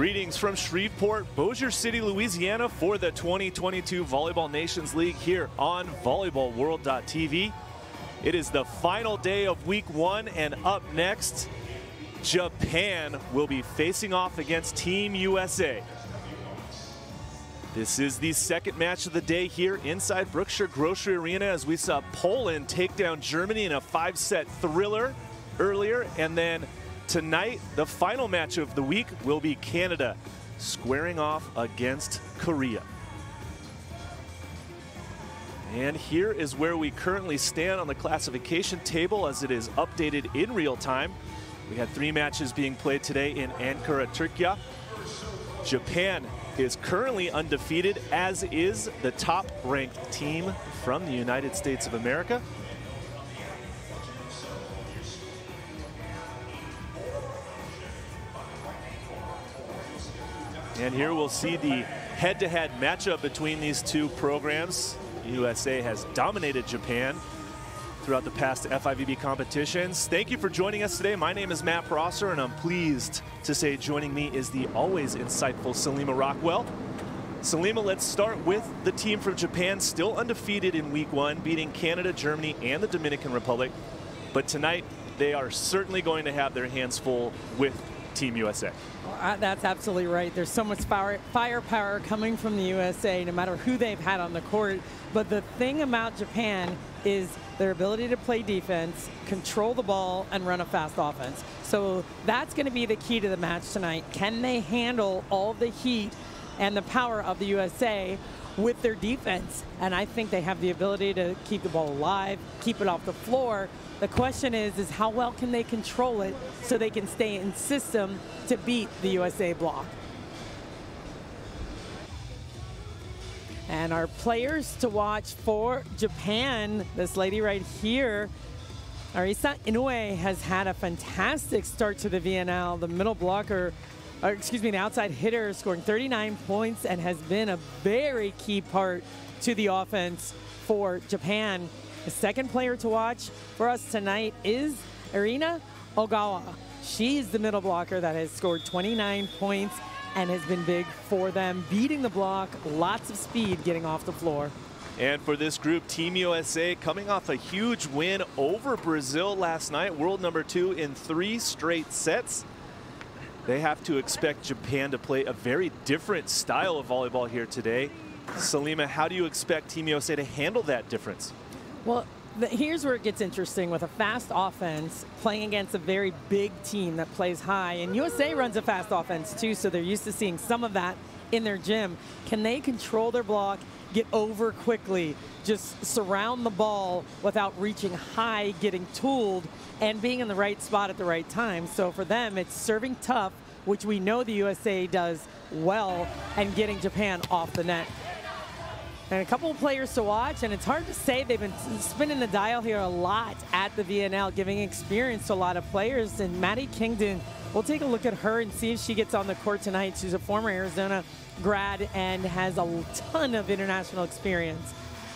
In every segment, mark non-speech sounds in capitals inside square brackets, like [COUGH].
Greetings from Shreveport, Bossier City, Louisiana for the 2022 Volleyball Nations League here on volleyballworld.tv. It is the final day of week one, and up next, Japan will be facing off against Team USA. This is the second match of the day here inside Brookshire Grocery Arena as we saw Poland take down Germany in a five-set thriller earlier. And then tonight, the final match of the week will be Canada squaring off against Korea. And here is where we currently stand on the classification table as it is updated in real time. We had three matches being played today in Ankara, Turkey. Japan is currently undefeated, as is the top-ranked team from the United States of America. And here we'll see the head-to-head -head matchup between these two programs. USA has dominated Japan throughout the past FIVB competitions. Thank you for joining us today. My name is Matt Prosser, and I'm pleased to say joining me is the always insightful Salima Rockwell. Salima, let's start with the team from Japan, still undefeated in week one, beating Canada, Germany, and the Dominican Republic. But tonight, they are certainly going to have their hands full with Team USA. Uh, that's absolutely right. There's so much fire, firepower coming from the USA, no matter who they've had on the court. But the thing about Japan is their ability to play defense, control the ball, and run a fast offense. So that's going to be the key to the match tonight. Can they handle all the heat and the power of the USA with their defense? And I think they have the ability to keep the ball alive, keep it off the floor, the question is, is how well can they control it so they can stay in system to beat the USA block? And our players to watch for Japan, this lady right here, Arisa Inoue has had a fantastic start to the VNL. The middle blocker, or excuse me, the outside hitter scoring 39 points and has been a very key part to the offense for Japan. The second player to watch for us tonight is Arina Ogawa. She's the middle blocker that has scored 29 points and has been big for them, beating the block, lots of speed getting off the floor. And for this group, Team USA coming off a huge win over Brazil last night, world number two in three straight sets. They have to expect Japan to play a very different style of volleyball here today. Salima, how do you expect Team USA to handle that difference? Well, the, here's where it gets interesting with a fast offense playing against a very big team that plays high. And USA runs a fast offense too, so they're used to seeing some of that in their gym. Can they control their block, get over quickly, just surround the ball without reaching high, getting tooled, and being in the right spot at the right time? So for them, it's serving tough, which we know the USA does well, and getting Japan off the net. And a couple of players to watch, and it's hard to say they've been spinning the dial here a lot at the VNL, giving experience to a lot of players. And Maddie Kingdon, we'll take a look at her and see if she gets on the court tonight. She's a former Arizona grad and has a ton of international experience.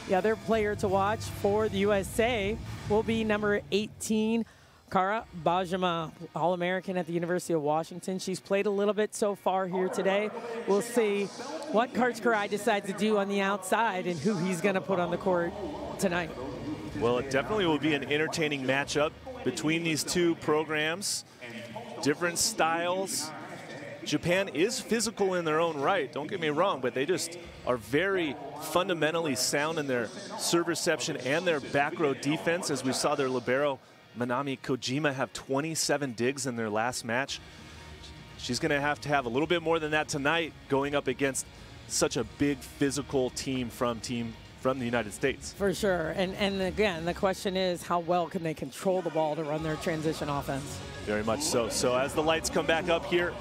The other player to watch for the USA will be number 18, Kara Bajema, All-American at the University of Washington. She's played a little bit so far here today. We'll see what Karch Kiraly decides to do on the outside and who he's going to put on the court tonight. Well, it definitely will be an entertaining matchup between these two programs. Different styles. Japan is physical in their own right, don't get me wrong, but they just are very fundamentally sound in their serve reception and their back row defense, as we saw their libero Manami Kojima have 27 digs in their last match. She's going to have to have a little bit more than that tonight going up against such a big physical team from team from the United States. For sure. And and again, the question is how well can they control the ball to run their transition offense? Very much so. So as the lights come back up here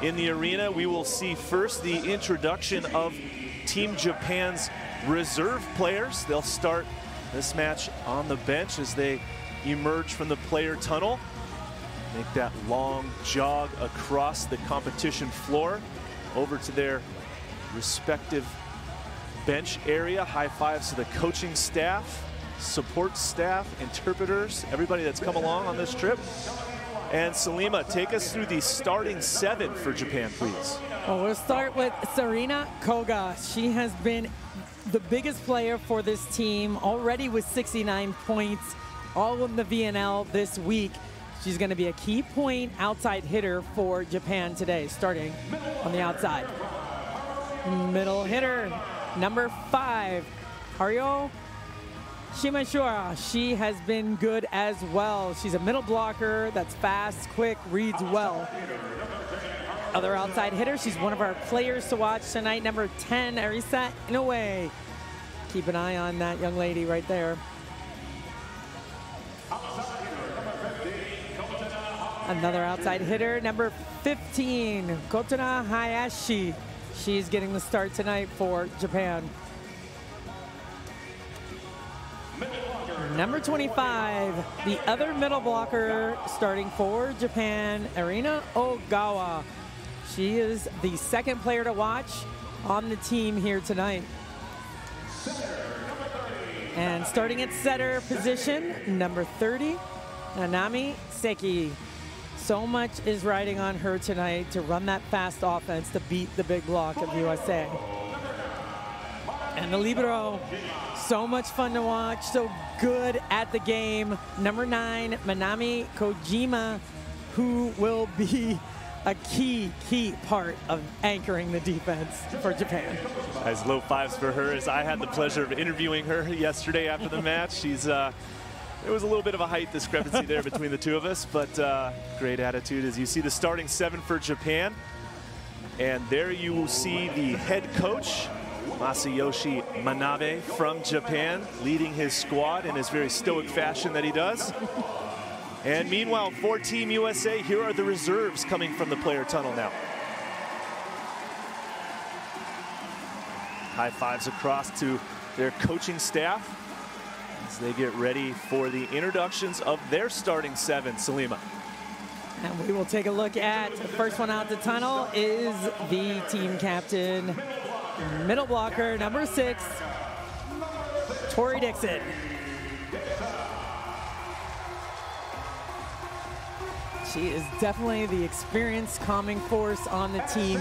in the arena, we will see first the introduction of Team Japan's reserve players. They'll start this match on the bench as they emerge from the player tunnel. Make that long jog across the competition floor over to their respective bench area. High fives to the coaching staff, support staff, interpreters, everybody that's come along on this trip. And Salima, take us through the starting seven for Japan, please. Well, we'll start with Sarina Koga. She has been the biggest player for this team, already with 69 points, all in the VNL this week. She's going to be a key point outside hitter for Japan today, starting on the outside. Middle hitter, number five, Haruyo Shimamura. She has been good as well. She's a middle blocker that's fast, quick, reads well. Other outside hitter, she's one of our players to watch tonight, number 10, Arisa Inoue. Keep an eye on that young lady right there. Another outside hitter, number 15, Kotona Hayashi. She's getting the start tonight for Japan. Number 25, the other middle blocker starting for Japan, Arina Ogawa. She is the second player to watch on the team here tonight. And starting at setter position, number 30, Nanami Seki. So much is riding on her tonight to run that fast offense to beat the big block of USA. And the Libero, so much fun to watch, so good at the game. Number nine, Manami Kojima, who will be [LAUGHS] a key, key part of anchoring the defense for Japan. As low fives for her, as I had the pleasure of interviewing her yesterday after the match. She's uh, there was a little bit of a height discrepancy there between the two of us, but uh, great attitude as you see the starting seven for Japan. And there you will see the head coach, Masayoshi Manabe from Japan, leading his squad in his very stoic fashion that he does. And meanwhile, for Team USA, here are the reserves coming from the player tunnel now. High fives across to their coaching staff as they get ready for the introductions of their starting seven, Salima. And we will take a look at the first one out the tunnel is the team captain, middle blocker, number six, Tori Dixon. She is definitely the experienced calming force on the team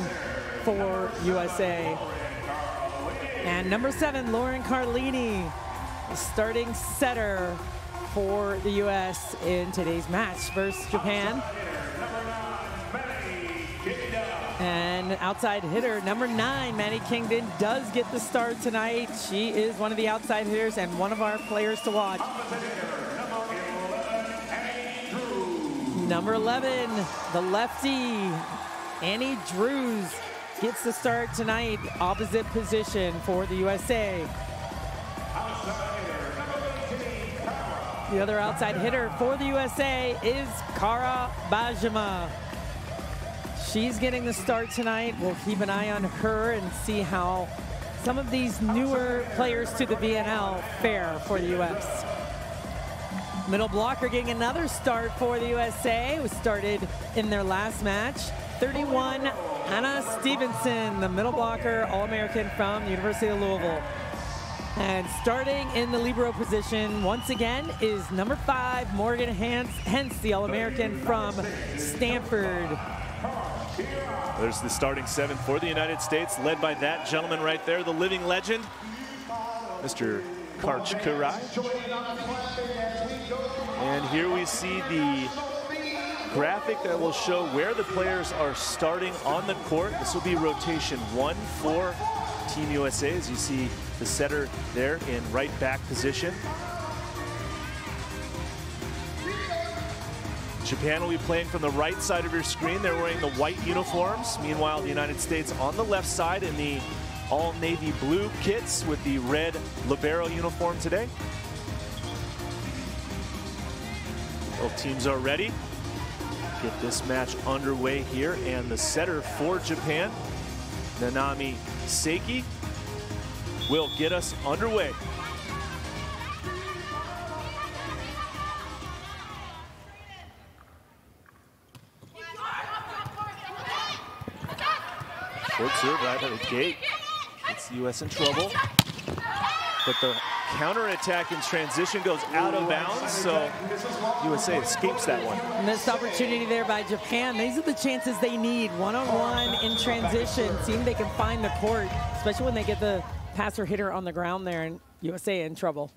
for USA. And number seven, Lauren Carlini, starting setter for the U.S. in today's match versus Japan. And outside hitter, number nine, Maddie Kingdon, does get the start tonight. She is one of the outside hitters and one of our players to watch. Number 11, the lefty, Annie Drews, gets the start tonight, opposite position for the USA. The other outside hitter for the USA is Kara Bajema. She's getting the start tonight. We'll keep an eye on her and see how some of these newer players to the VNL fare for the U.S. Middle blocker getting another start for the USA, who started in their last match. 31, Anna Stevenson, the middle blocker, All-American from the University of Louisville. And starting in the libero position, once again, is number five, Morgan Hentz, hence the All-American from Stanford. There's the starting seven for the United States, led by that gentleman right there, the living legend, Mr. Karch Kiraly. And here we see the graphic that will show where the players are starting on the court. This will be rotation one for Team USA, as you see the setter there in right back position. Japan will be playing from the right side of your screen. They're wearing the white uniforms. Meanwhile, the United States on the left side in the all navy blue kits with the red libero uniform today. Both teams are ready. Get this match underway here. And the setter for Japan, Nanami Seki, will get us underway. Short serve right out of the gate. Gets the U.S. in trouble. But the counterattack in transition goes out of bounds, so USA escapes that one. Missed opportunity there by Japan. These are the chances they need. One-on-one -on -one in transition, seeing they can find the court, especially when they get the passer hitter on the ground there, and USA in trouble.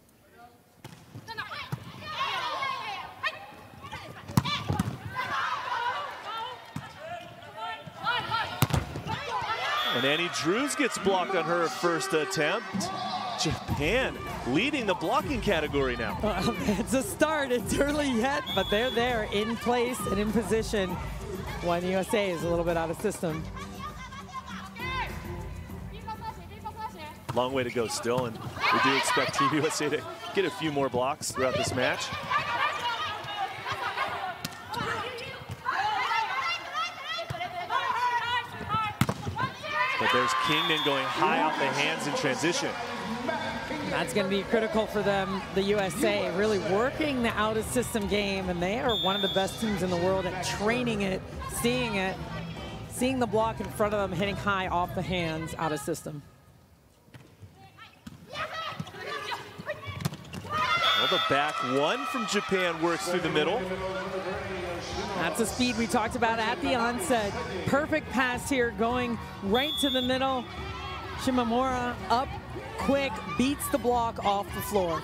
And Annie Drews gets blocked on her first attempt. Japan leading the blocking category now. [LAUGHS] Well, it's a start. It's early yet, but they're there in place and in position when USA is a little bit out of system. Long way to go still, and we do expect Team [LAUGHS] USA to get a few more blocks throughout this match. But there's Kingdon going high off the hands in transition. That's going to be critical for them, the USA, really working the out-of-system game, and they are one of the best teams in the world at training it, seeing it, seeing the block in front of them, hitting high off the hands, out of system. Well, the back one from Japan works through the middle. That's the speed we talked about at the onset. Perfect pass here, going right to the middle. Shimamura up quick, beats the block off the floor.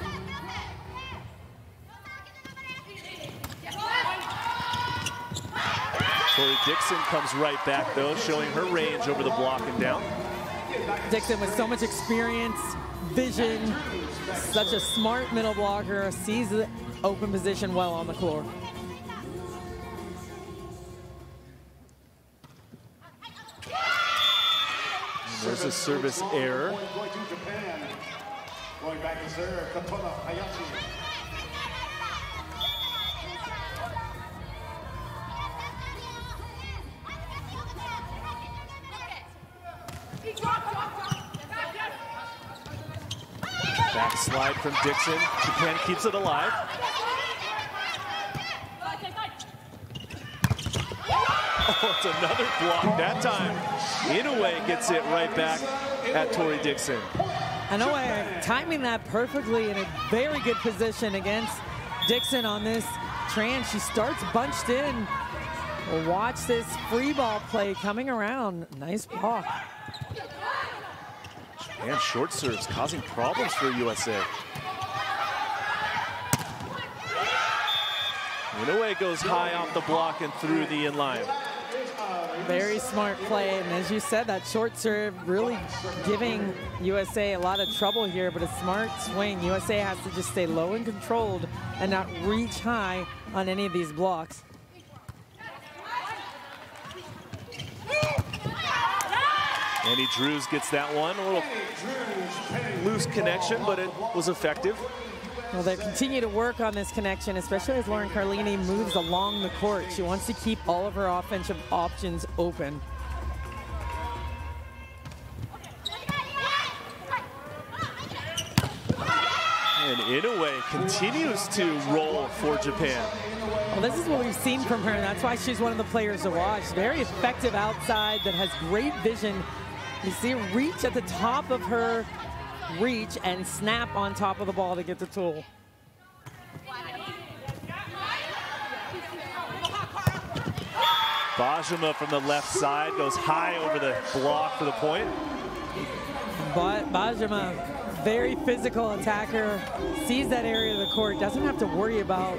Tori Dixon comes right back, though, showing her range over the block and down. Dixon with so much experience, vision, such a smart middle blocker, sees the open position well on the floor. There's a service error. Going back to serve, Kotona Hayashi. From Dixon. Japan keeps it alive. Oh, it's another block that time. Inoue gets it right back at Tori Dixon. Inoue uh, timing that perfectly in a very good position against Dixon on this tran. She starts bunched in. watch this free ball play coming around. Nice block. And short serves causing problems for USA. Inoue goes high off the block and through the inline. Very smart play, and as you said, that short serve really giving USA a lot of trouble here, but a smart swing. USA has to just stay low and controlled and not reach high on any of these blocks. Annie Drews gets that one. A little loose connection, but it was effective. Well, they continue to work on this connection, especially as Lauren Carlini moves along the court. She wants to keep all of her offensive options open. And Inoue continues to roll for Japan. Well, this is what we've seen from her, and that's why she's one of the players to watch. Very effective outside that has great vision. You see her reach at the top of her reach and snap on top of the ball to get the tool. Bajema from the left side goes high over the block for the point. But Bajema, very physical attacker, sees that area of the court, doesn't have to worry about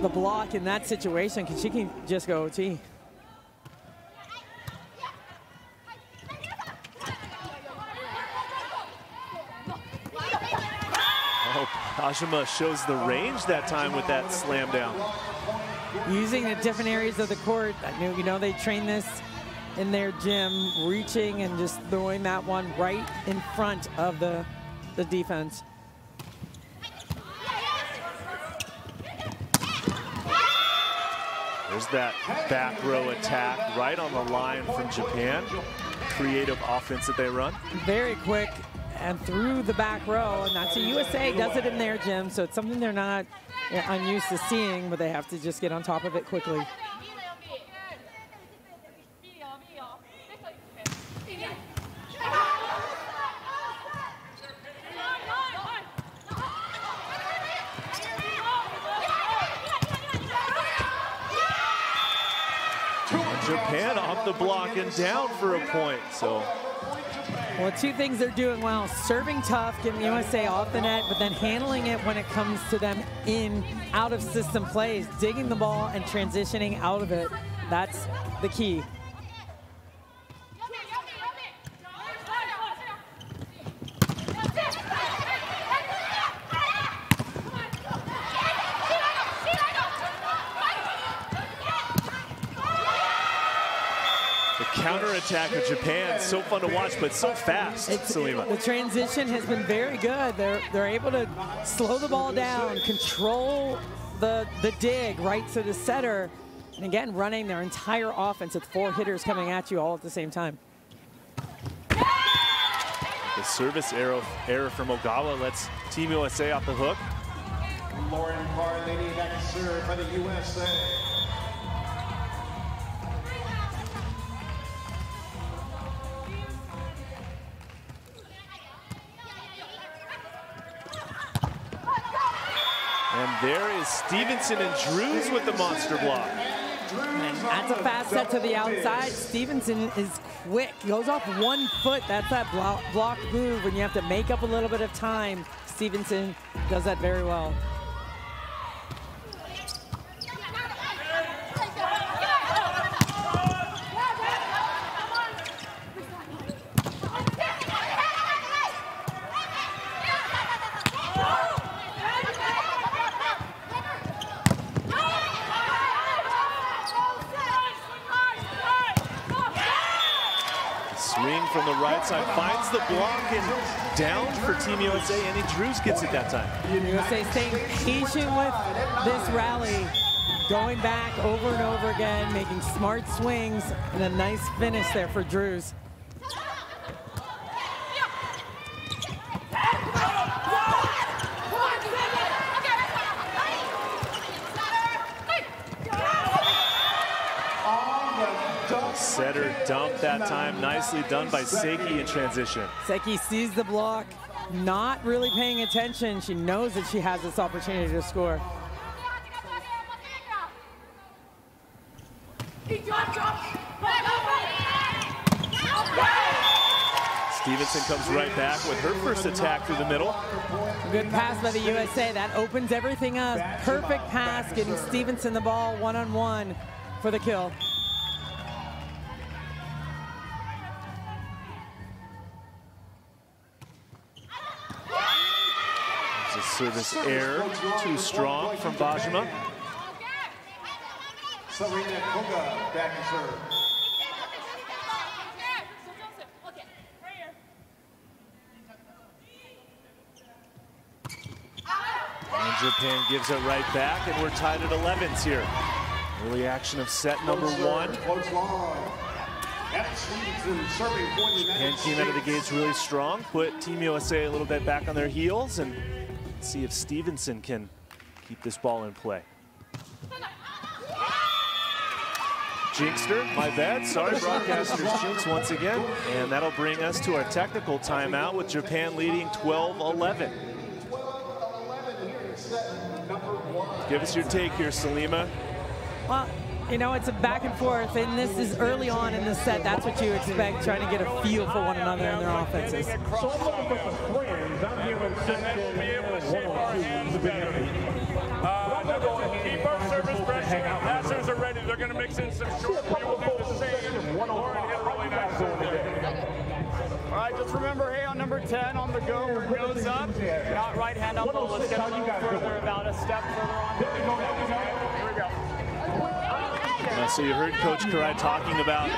the block in that situation because she can just go OT. Bajema shows the range that time with that slam down. Using the different areas of the court. I knew, you know, they train this in their gym, reaching and just throwing that one right in front of the, the defense. There's that back row attack right on the line from Japan. Creative offense that they run. Very quick and through the back row. And that's the USA does it in their gym, so it's something they're not unused to seeing, but they have to just get on top of it quickly. Japan off the block and down for a point, so well, two things they're doing well. Serving tough, getting USA off the net, but then handling it when it comes to them in out of system plays, digging the ball and transitioning out of it. That's the key. Counterattack of Japan. So fun to watch, but so fast, it's, Salima. The transition has been very good. They're, they're able to slow the ball down, control the, the dig right to the setter, and again, running their entire offense with four hitters coming at you all at the same time. The service arrow error from Ogawa lets Team USA off the hook. Lauren Carr leading that serve for the USA. And there is Stevenson and Drews with the monster block. And that's a fast set to the outside. Stevenson is quick. Goes off one foot. That's that block, block move when you have to make up a little bit of time. Stevenson does that very well. From the right side, finds the block and down for Team USA. Annie Drews gets it that time. USA staying patient with this rally, going back over and over again, making smart swings, and a nice finish there for Drews. Dumped that time. Nicely done by Seki in transition. Seki sees the block, not really paying attention. She knows that she has this opportunity to score. Stevenson comes right back with her first attack through the middle. Good pass by the USA. That opens everything up. Perfect pass, getting Stevenson the ball one-on-one -on -one for the kill. Service error, too strong from Bajema. Sarina Koga back to serve. And Japan gives it right back, and we're tied at 11s here. Early action of set number one. Japan came out of the gates really strong, put Team USA a little bit back on their heels, and see if Stevenson can keep this ball in play. Jinkster, my bad. Sorry, broadcasters jinx once again. And that'll bring us to our technical timeout with Japan leading 12-11. Give us your take here, Salima. Well, you know, it's a back and forth, and this is early on in the set. That's what you expect, trying to get a feel for one another in their offenses. Keep our service pressure. Passers are ready. They're going to mix in some short. We will do the same. Lauren hit really nice All right, just remember, hey, on number 10 on the go, nose up, not right hand up, but let's get a little further, about a step further on. Here we go. Uh, so you heard Coach Kiraly talking about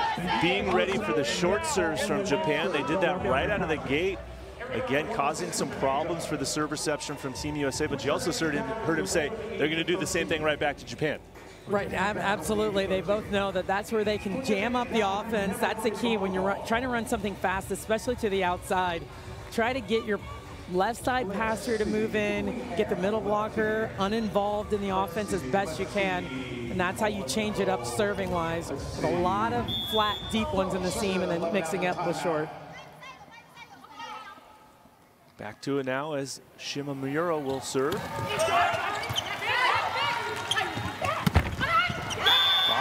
being ready for the short serves from Japan. They did that right out of the gate. Again, causing some problems for the serve reception from Team USA, but you also heard him, heard him say they're going to do the same thing right back to Japan. Right, absolutely. They both know that that's where they can jam up the offense. That's the key when you're trying to run something fast, especially to the outside. Try to get your left side passer to move in, get the middle blocker uninvolved in the offense as best you can, and that's how you change it up serving-wise. A lot of flat, deep ones in the seam and then mixing up with short. Back to it now as Shimamura will serve.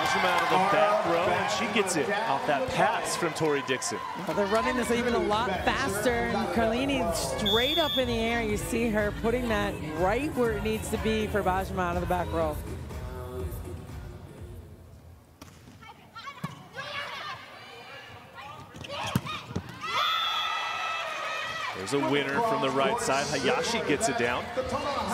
Bajema out of the back row, and she gets it off that pass from Tori Dixon. But they're running this even a lot faster, and Carlini straight up in the air. You see her putting that right where it needs to be for Bajema out of the back row. There's a winner from the right side. Hayashi gets it down.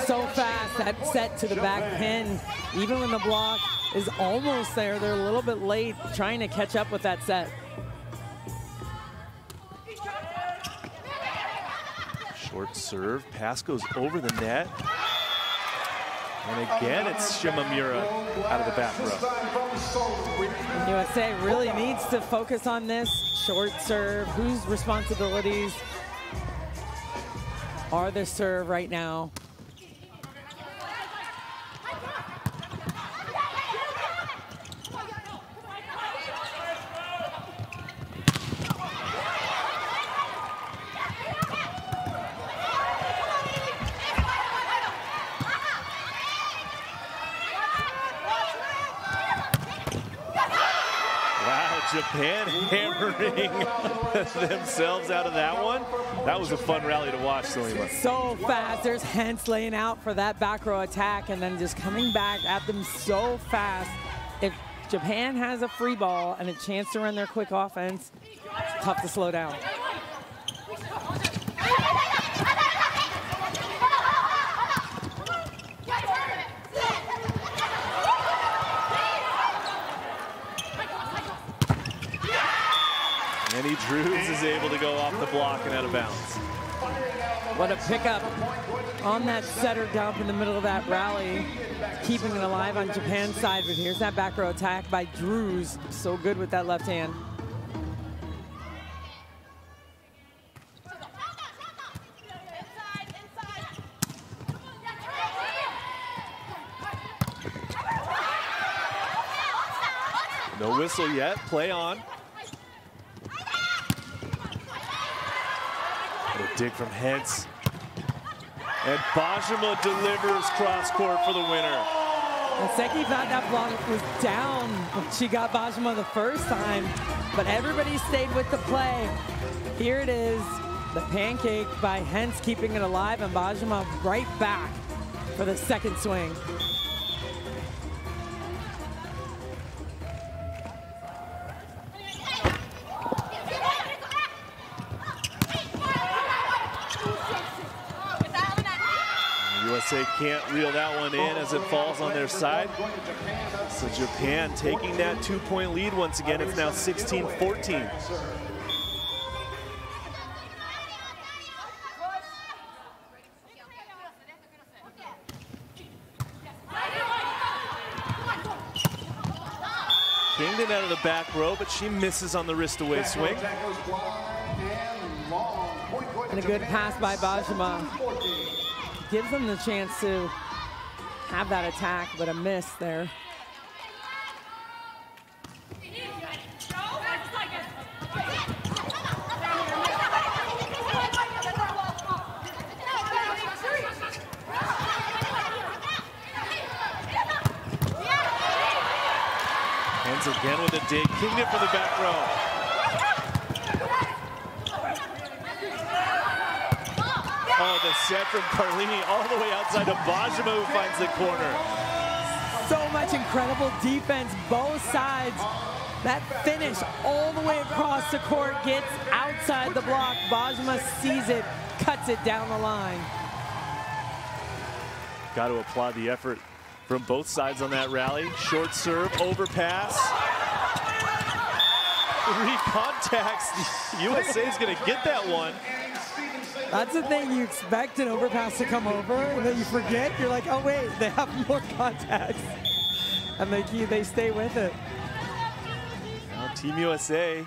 So fast, that set to the back pin. Even when the block is almost there, they're a little bit late trying to catch up with that set. Short serve, pass goes over the net. And again, it's Shimamura out of the back row. USA really needs to focus on this short serve. Whose responsibilities are the serve right now? Wow, Japan hammering [LAUGHS] themselves out of that one. That was a fun rally to watch, Salima. So fast. There's Hentz laying out for that back row attack and then just coming back at them so fast. If Japan has a free ball and a chance to run their quick offense, it's tough to slow down. Annie Drews is able to go off the block and out of bounds. What a pickup on that setter dump in the middle of that rally, keeping it alive on Japan's side. But here's that back row attack by Drews. So good with that left hand. No whistle yet, play on. Dig from Hentz. And Bajema delivers cross court for the winner. And Seki thought that block was down she got Bajema the first time, but everybody stayed with the play. Here it is, the pancake by Hentz keeping it alive and Bajema right back for the second swing. USA can't reel that one in as it falls on their side. So Japan taking that two-point lead once again. It's now 16-14. Kingdon out of the back row, but she misses on the wrist away swing. And a good pass by Bajema. Gives them the chance to have that attack, but a miss there. Again with a dig. Kingdon for the back row. Oh, the set from Carlini all the way outside of Bajema who finds the corner. So much incredible defense, both sides. That finish all the way across the court gets outside the block. Bajema sees it, cuts it down the line. Got to applaud the effort from both sides on that rally. Short serve, overpass. Three contacts. [LAUGHS] USA is going to get that one. That's the thing, you expect an overpass to come over, and then you forget. You're like, oh wait, they have [LAUGHS] more contacts. And they, they stay with it. Now Team USA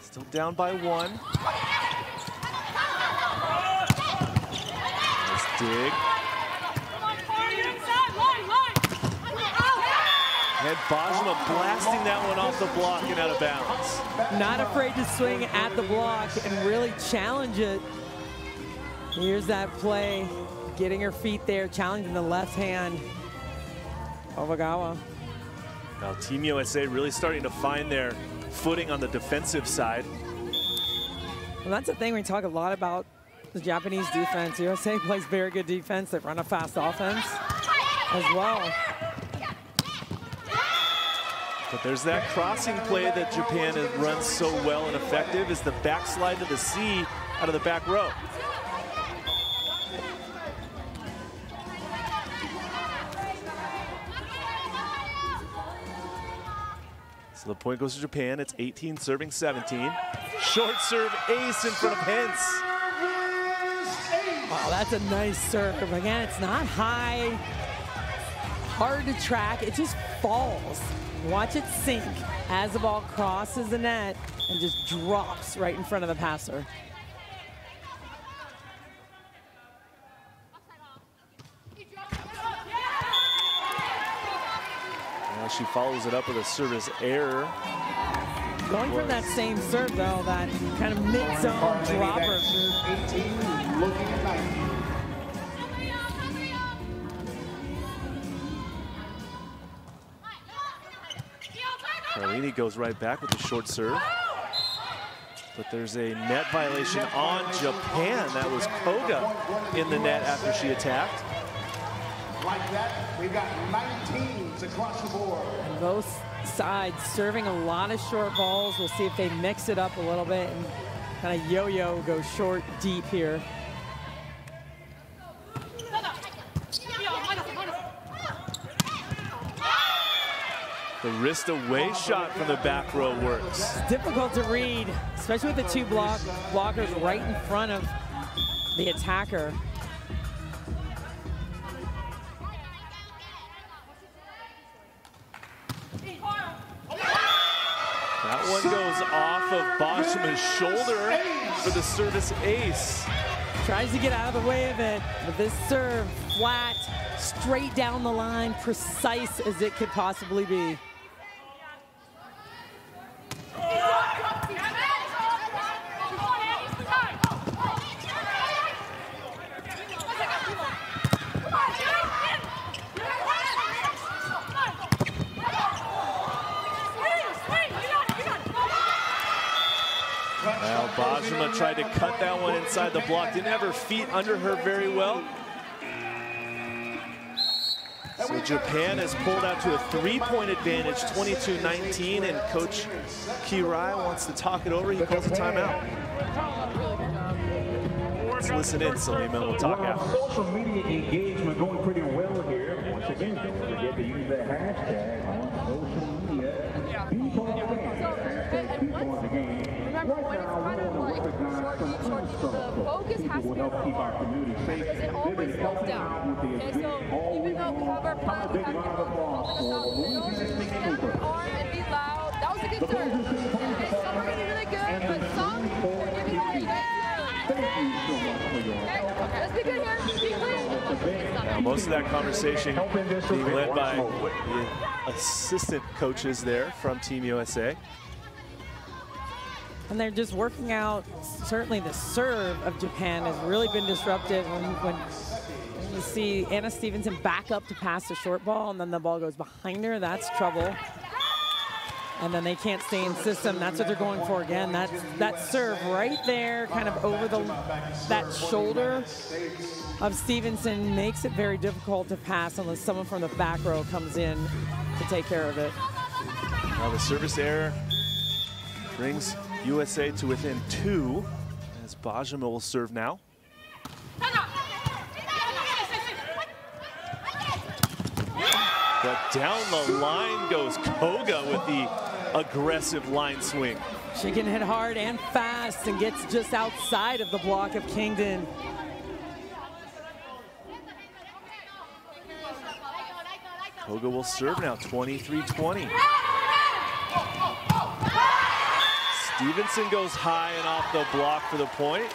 still down by one. Nice dig. And Bajema blasting that one off the block and out of bounds. Not afraid to swing at the block and really challenge it. Here's that play, getting her feet there, challenging the left hand. Ogawa. Now Team USA really starting to find their footing on the defensive side. Well, that's the thing we talk a lot about the Japanese defense. USA [LAUGHS] plays very good defense. They run a fast offense as well. But there's that crossing play that Japan has run so well and effective is the backslide to the C out of the back row. So the point goes to Japan. It's 18 serving 17. Short serve ace in front of Hentz. Wow, that's a nice serve. Again, it's not high, hard to track. It just falls. Watch it sink as the ball crosses the net and just drops right in front of the passer. Now she follows it up with a service error. Going from that same serve, though, that kind of mid-zone dropper. 18, looking at Carlini goes right back with the short serve. But there's a net violation on Japan. That was Koga in the net after she attacked. Like that, we've got 19s across the board. And both sides serving a lot of short balls. We'll see if they mix it up a little bit and kind of yo-yo, go short, deep here. The wrist away shot from the back row works. It's difficult to read, especially with the two block blockers right in front of the attacker. That one goes off of Bosma's shoulder for the service ace. Tries to get out of the way of it, but this serve, flat, straight down the line, precise as it could possibly be. Well, Bajema tried to cut that one inside the block. Didn't have her feet under her very well. So Japan has pulled out to a three-point advantage, 22-19, and Coach Kiraly wants to talk it over. He calls a timeout. Let's listen in, Salima, and we'll talk after. social media engagement going pretty well here. Once again, don't forget to use that hashtag on social media. Be part of the game. Hashtag be part of the game. Remember, when it's kind of like short some short unsung the focus has to be on keep our far. community safe. Because it always goes down. out Okay, so even though we have our long. Have a we have to go applause holding us for up. You know, Louisiana just stand Trooper. up arm and be loud. That was a good The serve. Bossier Okay, some are Department really, really good, but some are Board giving away Thank you so much for your Okay, help. okay, let's be good here. Be clean. Now, most of that conversation being led by the assistant coaches there from Team USA. And they're just working out, certainly the serve of Japan has really been disruptive when, when you see Anna Stevenson back up to pass the short ball and then the ball goes behind her, that's trouble. And then they can't stay in system, that's what they're going for again. That, that serve right there, kind of over the that shoulder of Stevenson makes it very difficult to pass unless someone from the back row comes in to take care of it. Now the service error brings USA to within two as Bajema will serve now. But down the line goes Koga with the aggressive line swing. She can hit hard and fast and gets just outside of the block of Kingdon. Koga will serve now, 23-20. Stevenson goes high and off the block for the point.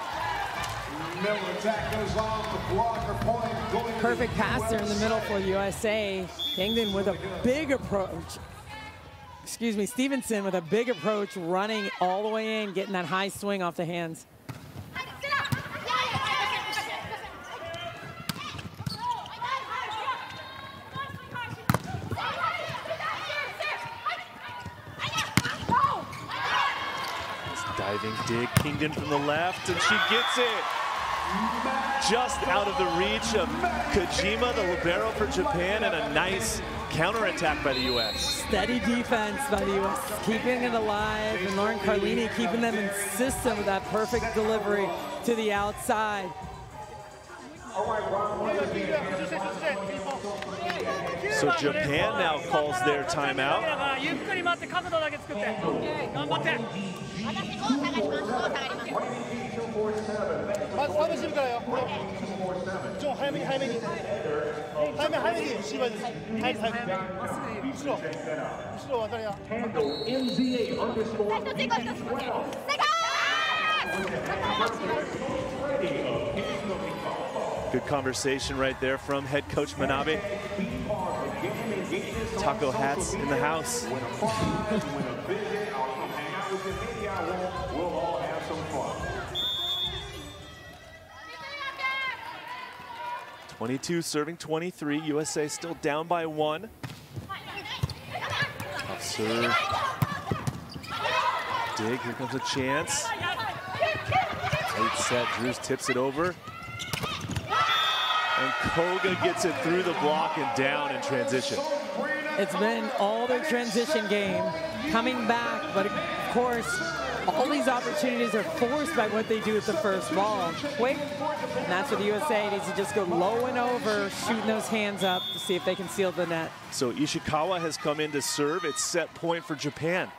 Miller attack goes off the blocker point. Perfect the pass there in the middle for USA. Kingdon with a big approach. Excuse me, Stevenson with a big approach, running all the way in, getting that high swing off the hands. Diving dig, Kingdon from the left, and she gets it. Just out of the reach of Kojima, the libero for Japan, and a nice counterattack by the U.S. Steady defense by the U.S., keeping it alive, and Lauren Carlini keeping them in system with that perfect delivery to the outside. Oh so Japan now calls their timeout. Good conversation right there from head coach Manabe. Taco hats in the house. Twenty-two serving 23. USA still down by one. Serve. Dig. Here comes a chance. Late set. Drews tips it over. And Koga gets it through the block and down in transition. It's been all their transition game coming back, but of course, all these opportunities are forced by what they do with the first ball. Quick, and that's what the USA needs to just go low and over, shooting those hands up to see if they can seal the net. So Ishikawa has come in to serve. It's set point for Japan.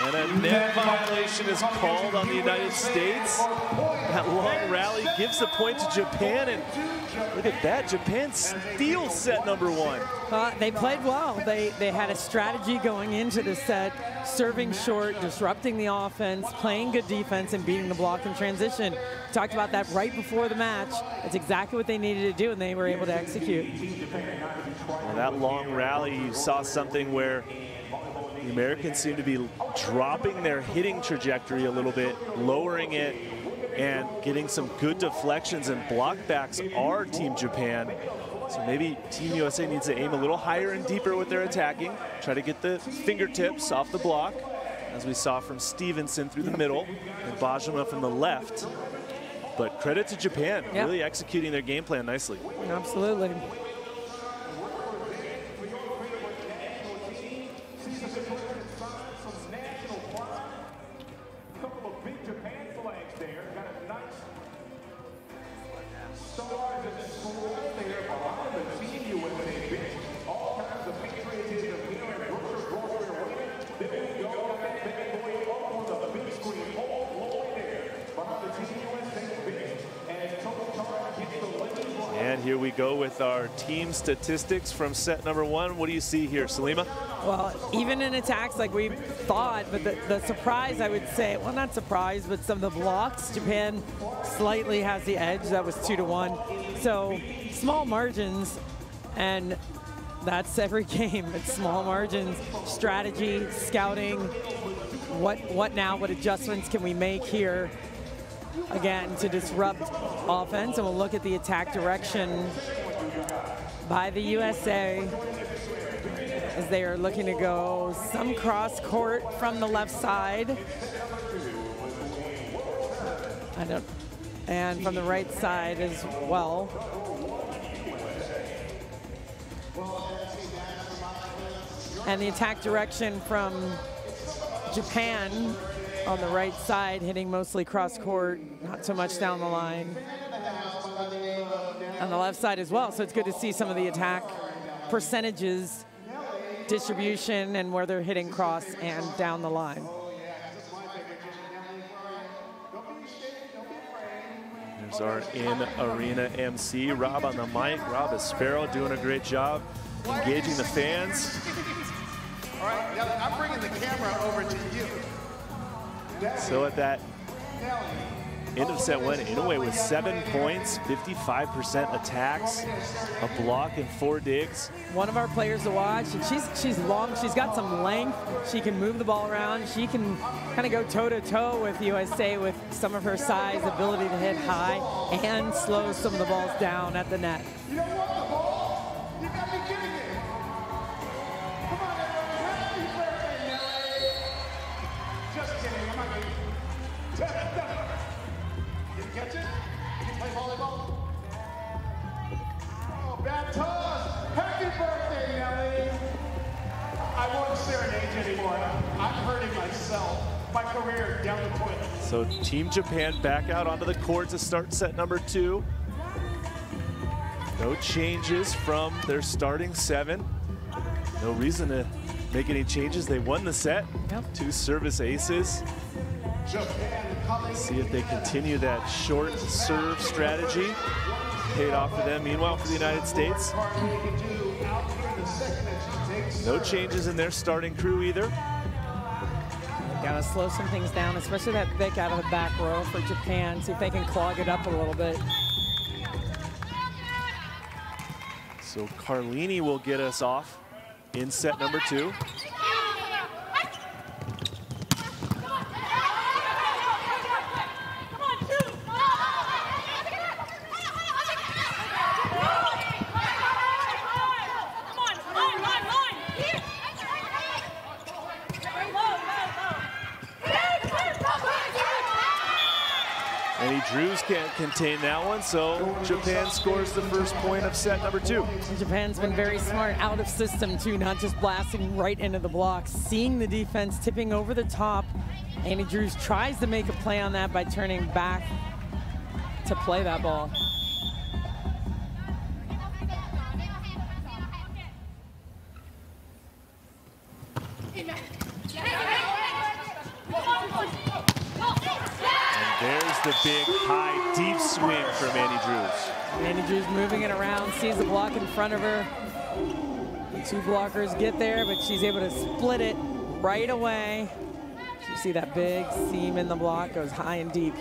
And a net violation is called on the United States. That long rally gives the point to Japan, and look at that, Japan steals set number one. Uh, they played well. They they had a strategy going into the set, serving short, disrupting the offense, playing good defense, and beating the block in transition. Talked about that right before the match. That's exactly what they needed to do, and they were able to execute. Well, that long rally, you saw something where the Americans seem to be dropping their hitting trajectory a little bit, lowering it, and getting some good deflections and blockbacks are Team Japan. So maybe Team USA needs to aim a little higher and deeper with their attacking, try to get the fingertips off the block, as we saw from Stevenson through the middle and Bajema from the left. But credit to Japan, really executing their game plan nicely. Absolutely. With our team statistics from set number one. What do you see here, Salima? Well, even in attacks like we thought, but the, the surprise, I would say, well, not surprise, but some of the blocks, Japan slightly has the edge. That was two to one. So small margins, and that's every [LAUGHS] game. It's small margins, strategy, scouting. What what now? What adjustments can we make here? Again, to disrupt offense, and we'll look at the attack direction by the USA as they are looking to go some cross court from the left side. I don't, and from the right side as well. And the attack direction from Japan on the right side, hitting mostly cross court, not so much down the line. On the left side as well, so it's good to see some of the attack percentages distribution and where they're hitting cross and down the line. There's our in-arena MC, Rob on the mic. Rob Espero doing a great job engaging the fans. All right, now I'm bringing the camera over to you. So at that End of set one, Inoue with seven points, 55% attacks, a block, and four digs. One of our players to watch, and she's she's long, she's got some length, she can move the ball around, she can kind of go toe-to-toe -to -toe with USA with some of her size, ability to hit high, and slow some of the balls down at the net. So Team Japan back out onto the court to start set number two. No changes from their starting seven. No reason to make any changes. They won the set. Yep. Two service aces. See if they continue that short serve strategy. Paid off for them. Meanwhile, for the United States, no changes in their starting crew either. Got to slow some things down, especially that Vic out of the back row for Japan. See if they can clog it up a little bit. So Carlini will get us off in set number two. Drews can't contain that one, so Japan scores the first point of set number two. Japan's been very smart out of system too, not just blasting right into the blocks, seeing the defense tipping over the top. Annie Drews tries to make a play on that by turning back to play that ball. Annie Drews. Annie Drews moving it around, sees the block in front of her. The two blockers get there, but she's able to split it right away. You see that big seam in the block, goes high and deep.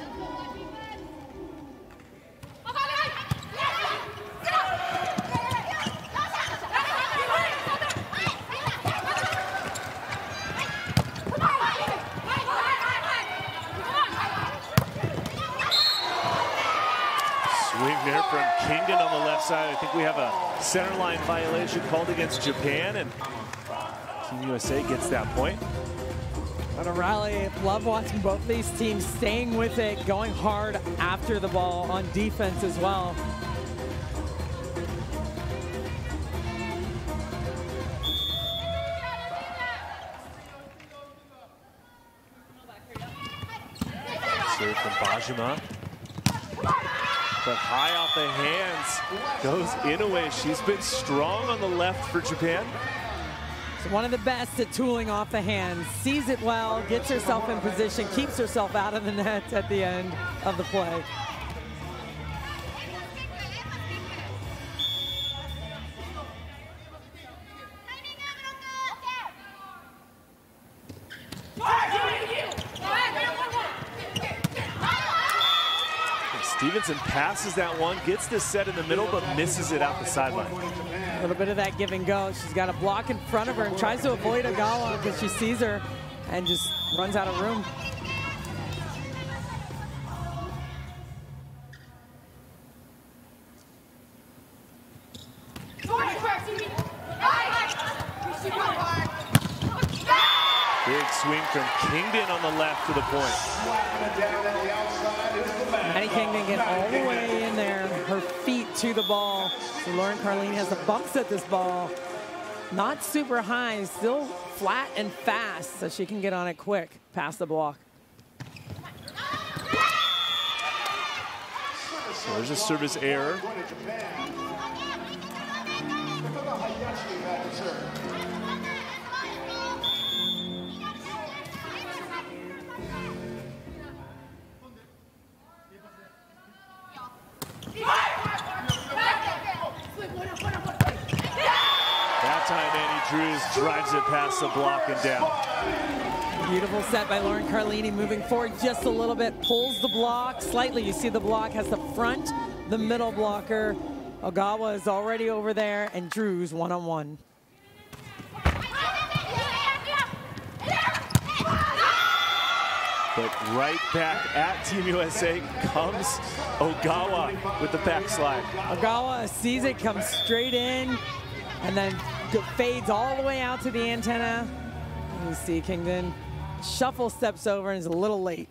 side. I think we have a center line violation called against Japan, and Team USA gets that point. What a rally. Love watching both these teams staying with it, going hard after the ball on defense as well. Serve from Bajema but high off the hands goes Inoue. She's been strong on the left for Japan. One of the best at tooling off the hands. Sees it well, gets herself in position, keeps herself out of the net at the end of the play. Stevenson passes that one, gets this set in the middle, but misses it out the sideline. A little bit of that give and go. She's got a block in front of her and tries to avoid Ogawa because she sees her and just runs out of room. Big swing from Kingdon on the left to the point. Maddie Kingdon get all the way in there, her feet to the ball. So Lauren Carlini has the bumps at this ball. Not super high, still flat and fast, so she can get on it quick past the block. There's a service error. Drews drives it past the block and down. Beautiful set by Lauren Carlini, moving forward just a little bit, pulls the block slightly. You see the block has the front, the middle blocker. Ogawa is already over there, and Drews one-on-one. But right back at Team USA comes Ogawa with the backslide. Ogawa sees it, comes straight in, and then fades all the way out to the antenna. You see Kingdon shuffle steps over and is a little late.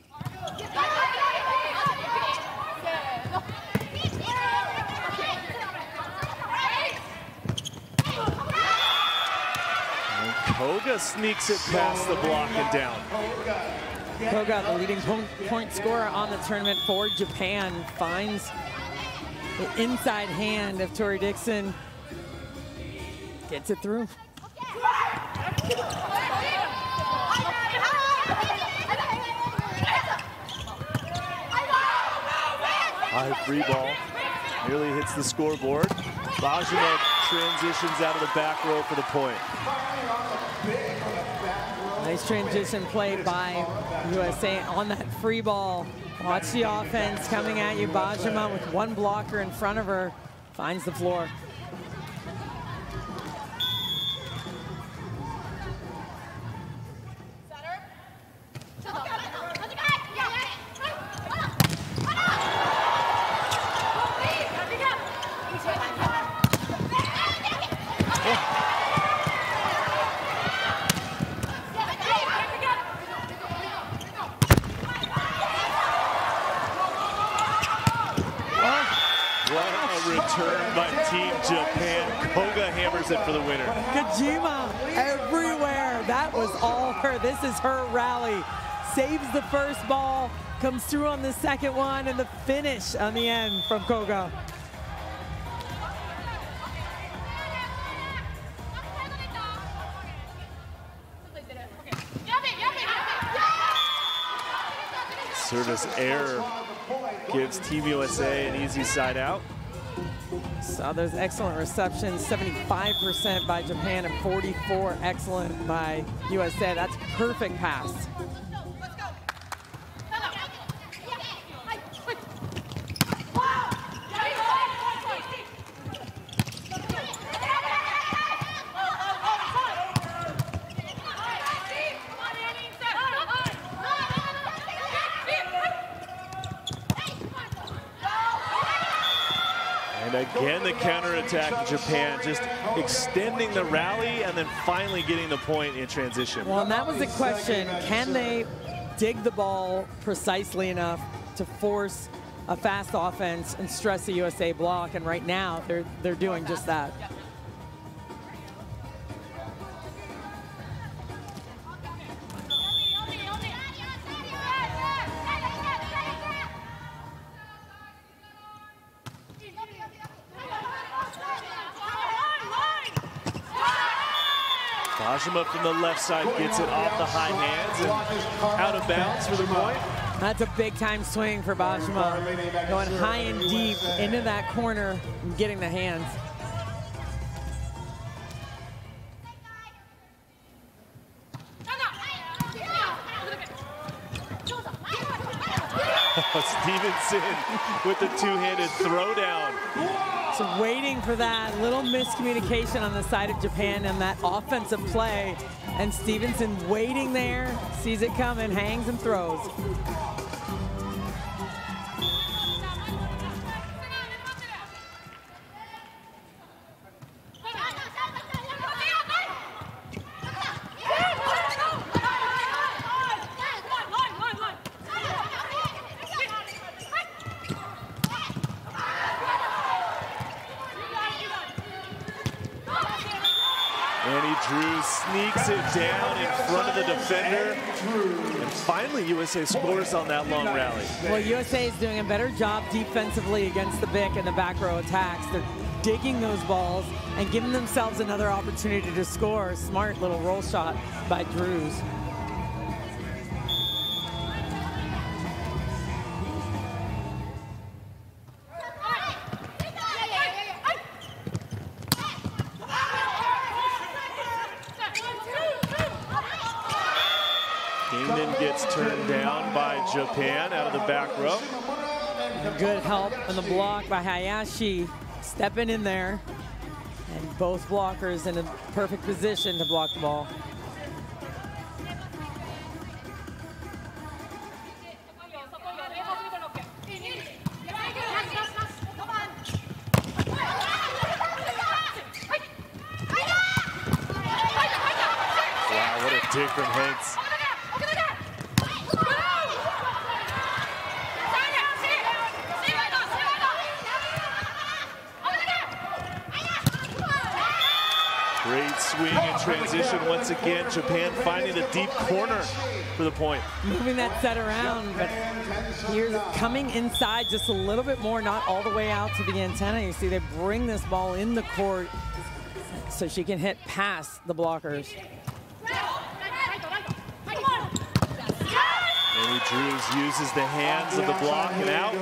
Koga sneaks it past the block and down. Koga, the leading point, point scorer on the tournament for Japan, finds the inside hand of Tori Dixon. Gets it through. High free ball. Nearly hits the scoreboard. Bajema transitions out of the back row for the point. Nice transition play by USA on that free ball. Watch the offense coming at you. Bajema with one blocker in front of her finds the floor. What a return by Team Japan. Koga hammers it for the winner. Kojima everywhere. That was all her. This is her rally. Saves the first ball, comes through on the second one, and the finish on the end from Koga. Service error gives Team USA an easy side out. Saw those excellent receptions, 75% by Japan and 44 excellent by USA. That's perfect pass. Again, the counterattack of Japan, just extending the rally and then finally getting the point in transition. Well, and that was the question. Can they dig the ball precisely enough to force a fast offense and stress the USA block? And right now, they're, they're doing just that. Bajema from the left side gets it off the high hands and out of bounds for the point. That's a big time swing for Bajema. Going high and deep into that corner and getting the hands. [LAUGHS] Stevenson with the two-handed throwdown. So waiting for that little miscommunication on the side of Japan and that offensive play. And Stevenson waiting there, sees it coming, hangs and throws. USA scores on that long rally. Well, USA is doing a better job defensively against the Vic and the back row attacks. They're digging those balls and giving themselves another opportunity to score. Smart little roll shot by Drews. Good help on the block by Hayashi, stepping in there. And both blockers in a perfect position to block the ball. Again. Japan finding the deep corner for the point. Moving that set around, but here's coming inside just a little bit more, not all the way out to the antenna. You see they bring this ball in the court so she can hit past the blockers. Annie Drews uses the hands of the block and out.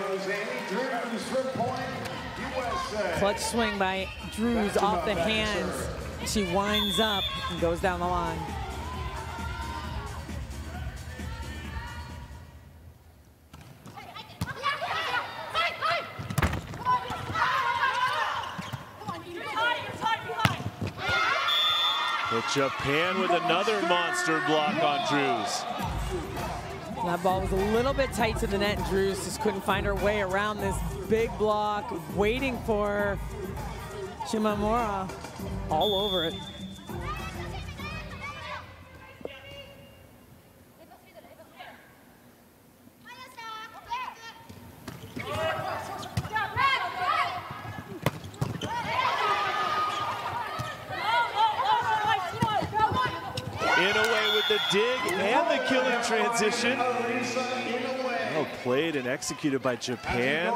Clutch swing by Drews off the hands. She winds up and goes down the line. But Japan with another monster block on Drews. That ball was a little bit tight to the net, and Drews just couldn't find her way around this big block, waiting for Shimamura all over it. Inoue with the dig and the killing transition played and executed by Japan.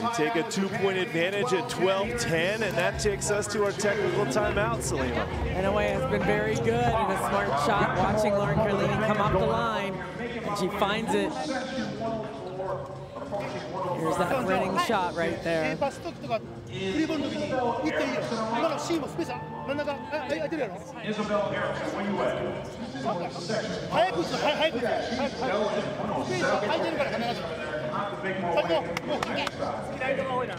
We take a two-point advantage at 12-10, and that takes us to our technical timeout, Salima. it's been very good and a smart shot watching Lauren Carlini come off the line, and she finds it. Here's that winning shot right there. Isabel Harrison. 早く打つ早く打つ早く早くスペースが空いてるから必ず最高もう次ライトが多いな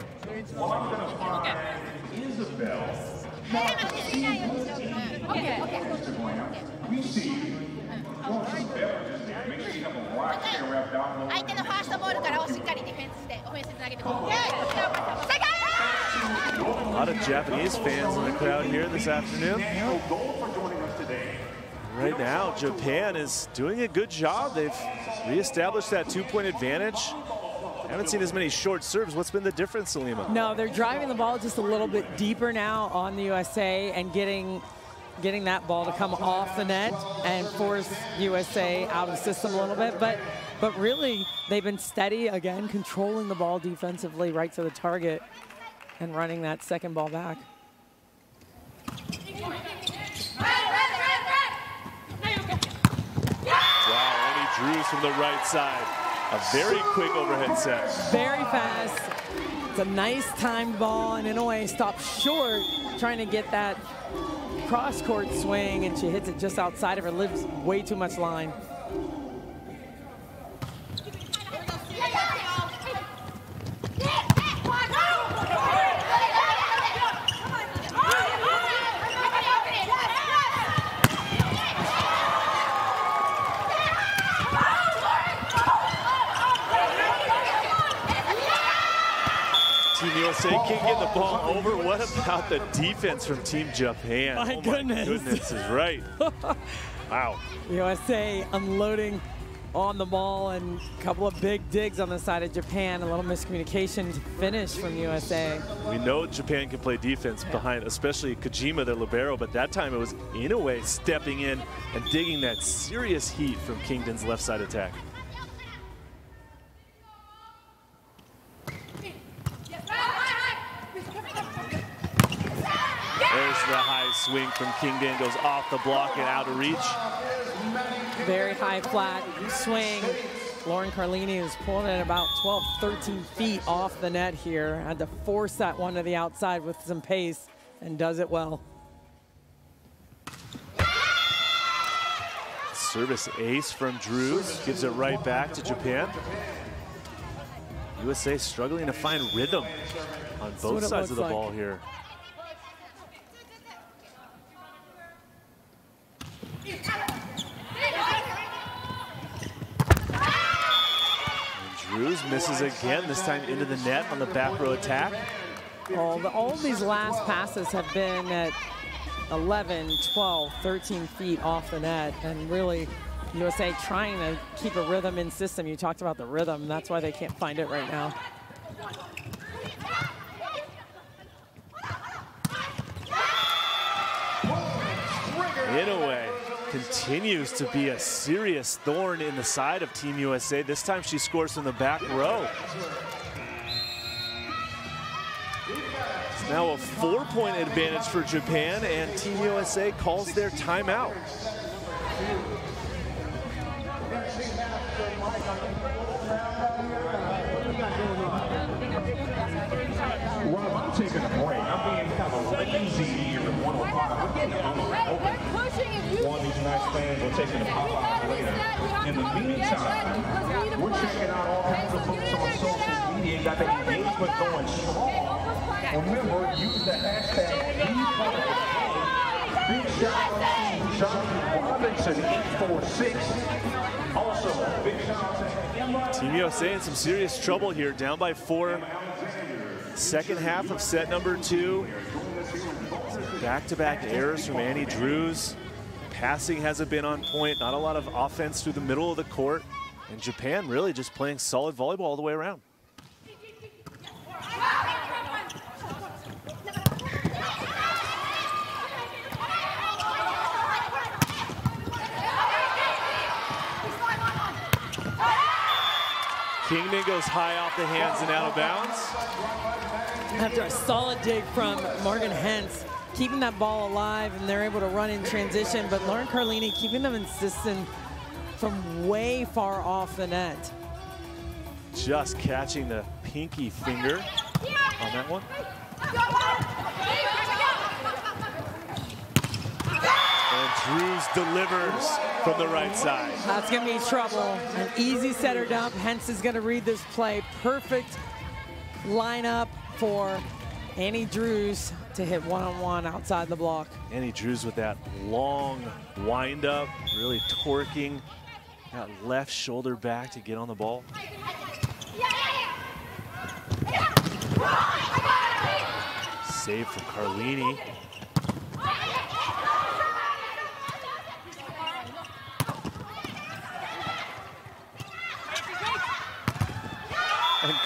相手のファーストボールからをしっかりディフェンスしてオフェンスに投げてこい。A lot of Japanese fans in the crowd here this afternoon. Right now, Japan is doing a good job. They've reestablished that two-point advantage. I Haven't seen as many short serves. What's been the difference, Salima? No, they're driving the ball just a little bit deeper now on the USA and getting getting that ball to come off the net and force USA out of the system a little bit. But but really, they've been steady again, controlling the ball defensively right to the target and running that second ball back. Wow, Annie Drews from the right side. A very quick overhead set. Very fast. It's a nice timed ball, and in a way, stops short, trying to get that cross court swing, and she hits it just outside of her, lives way too much line. Team USA can't get the ball over. What about the defense from Team Japan? My oh goodness. My goodness is right. [LAUGHS] wow. USA unloading on the ball and a couple of big digs on the side of Japan. A little miscommunication to finish from USA. We know Japan can play defense behind, especially Kojima, their libero, but that time it was Inoue stepping in and digging that serious heat from Kingdon's left side attack. There's the swing from Kingdon, goes off the block and out of reach. Very high flat swing. Lauren Carlini is pulling it about 12, 13 feet off the net here. Had to force that one to the outside with some pace and does it well. Service ace from Drews, gives it right back to Japan. USA struggling to find rhythm on both sides of the like. ball here. Drews misses again, this time into the net on the back row attack. All, the, all these last passes have been at 11, 12, 13 feet off the net, and really USA trying to keep a rhythm in system. You talked about the rhythm. That's why they can't find it right now. Inoue continues to be a serious thorn in the side of Team USA. This time she scores from the back row. It's now a four-point advantage for Japan, and Team USA calls their timeout. Fans will pop out later. In the meantime, we're checking out all kinds of folks on social media. Got the engagement going strong. Remember, use the hashtag Big shout out to Jonathan Robinson, 846. Also, big shout out to Emma. Team USA in some serious trouble here, down by four. Second half of set number two. Back-to-back errors from Annie Drews. Passing hasn't been on point, not a lot of offense through the middle of the court. And Japan really just playing solid volleyball all the way around. Kingdon goes high off the hands and out of bounds. After a solid dig from Morgan Hentz, keeping that ball alive, and they're able to run in transition, but Lauren Carlini keeping them in system from way far off the net. Just catching the pinky finger on that one. And Drews delivers from the right side. That's going to be trouble. An easy setter dump. Hentz is going to read this play. Perfect lineup for Annie Drews to hit one-on-one outside the block. Annie Drews with that long windup, really torquing that left shoulder back to get on the ball. Save from Carlini.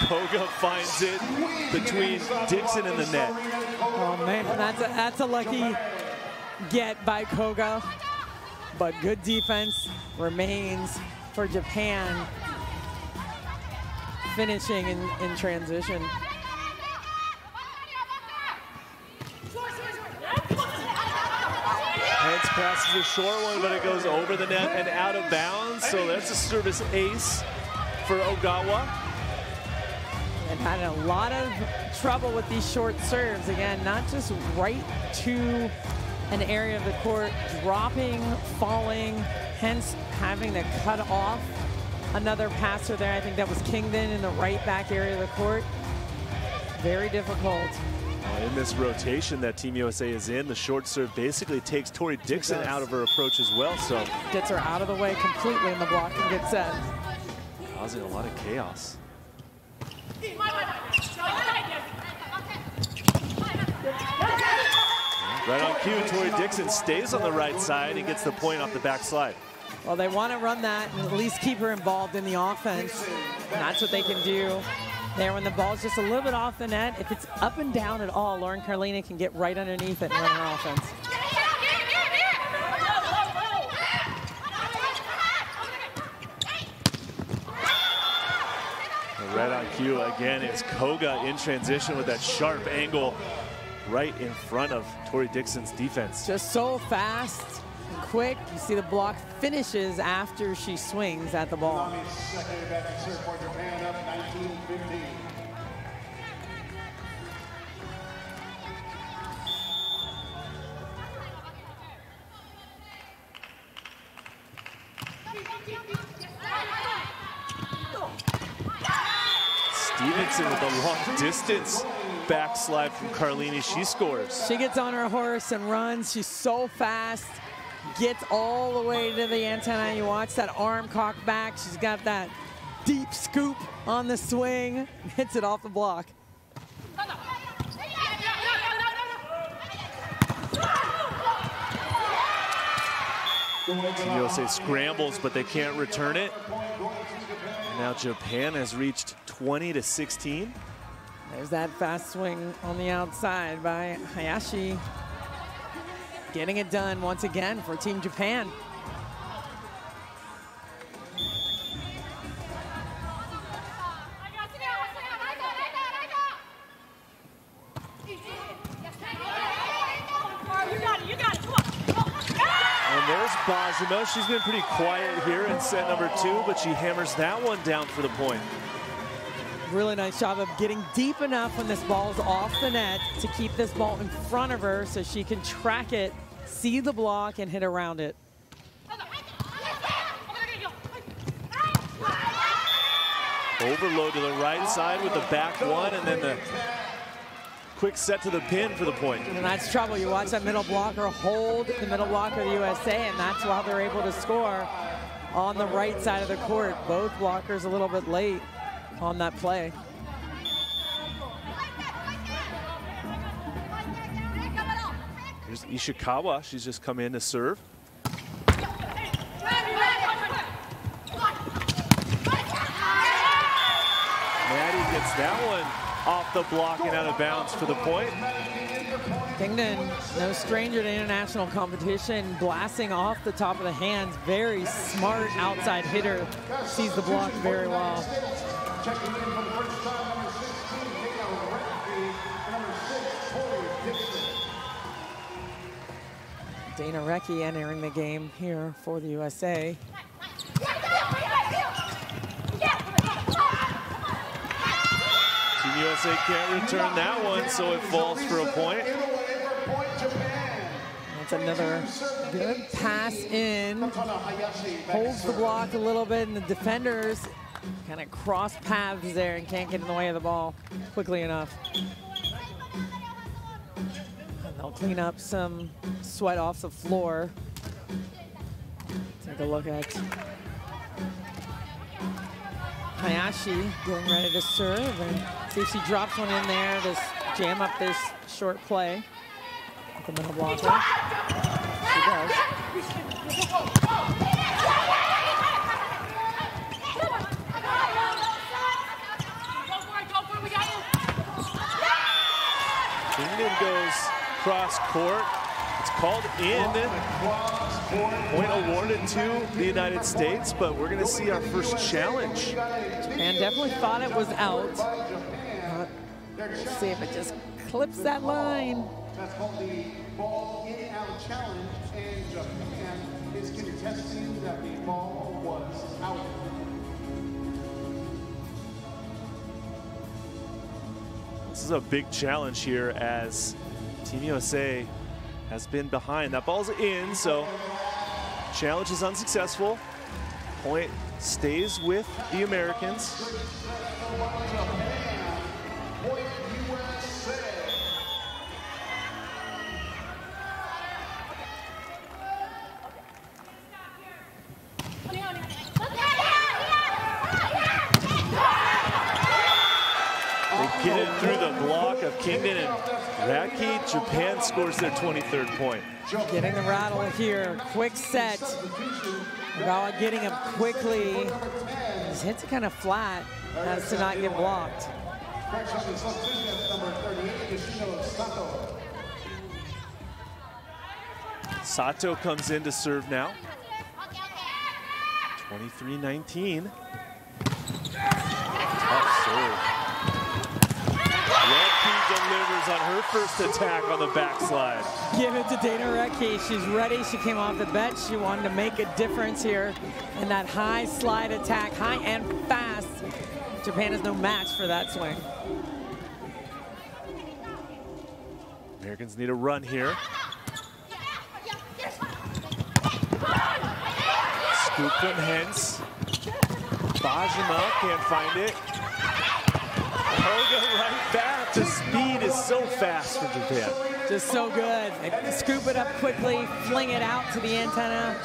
Koga finds it between Dixon and the net. Oh man, that's a, that's a lucky get by Koga. But good defense remains for Japan. Finishing in, in transition. Hentz passes a short one, but it goes over the net and out of bounds. So that's a service ace for Ogawa. And had a lot of trouble with these short serves. Again, not just right to an area of the court, dropping, falling, Hentz having to cut off another passer there. I think that was Kingdon in the right back area of the court. Very difficult. Uh, In this rotation that Team USA is in, the short serve basically takes Tori Dixon out of her approach as well, so Gets her out of the way completely in the block and gets set. causing a lot of chaos. Right on cue, Tori Dixon stays on the right side and gets the point off the backslide. Well, they want to run that and at least keep her involved in the offense. And that's what they can do there when the ball's just a little bit off the net. If it's up and down at all, Lauren Carlini can get right underneath it and run her offense. Right on cue again, it's Koga in transition with that sharp angle right in front of Tori Dixon's defense. Just so fast and quick. You see the block finishes after she swings at the ball. Second back to serve for Japan up 19-15. Stevenson with a long distance backslide from Carlini. She scores. She gets on her horse and runs. She's so fast. Gets all the way to the antenna. You watch that arm cock back. She's got that deep scoop on the swing. [LAUGHS] Hits it off the block. USA scrambles, but they can't return it. Now Japan has reached 20 to 16. There's that fast swing on the outside by Hayashi. Getting it done once again for Team Japan. And there's Bajema. She's been pretty quiet here in set number two, but she hammers that one down for the point. Really nice job of getting deep enough when this ball's off the net to keep this ball in front of her so she can track it, see the block, and hit around it. Overload to the right side with the back one, and then the quick set to the pin for the point. And that's trouble. You watch that middle blocker hold the middle blocker of the USA, and that's why they're able to score on the right side of the court. Both blockers a little bit late on that play. Here's Ishikawa. She's just come in to serve. Maddie gets that one off the block and out of bounds for the point. Kingdon, no stranger to international competition, blasting off the top of the hands. Very smart outside hitter. Sees the block very well. Checking in for the first time, number 16, taking out the referee, number six, Tori Dixon. Dana Rettke entering the game here for the USA. Team USA can't return that one, so it falls for a point. That's another good pass in. Holds the block a little bit, and the defenders kind of cross paths there and can't get in the way of the ball quickly enough. And they'll clean up some sweat off the floor. Take a look at Hayashi getting ready to serve and see if she drops one in there to jam up this short play. The middle blocker. She does. Kingdon goes cross court. It's called in. Point awarded to the United States, but we're going to see our first challenge. And definitely thought it was out. But let's see if it just clips that line. That's called the ball in and out challenge, and Japan is contesting that the ball was out. This is a big challenge here as Team USA has been behind. That ball's in, so challenge is unsuccessful. Point stays with the Americans. Japan scores their 23rd point. Getting the rattle here. Quick set. Getting him quickly. His hits are kind of flat as to not get blocked. Next up number 38, Yoshino Sato. Sato comes in to serve now. 23-19. Tough serve. On her first attack on the backslide. Give it to Dana Rettke. She's ready. She came off the bench. She wanted to make a difference here in that high slide attack, high and fast. Japan is no match for that swing. Americans need a run here. Scoop from Hentz. Bajema can't find it. So fast for Japan. Just so good. They scoop it up quickly, fling it out to the antenna,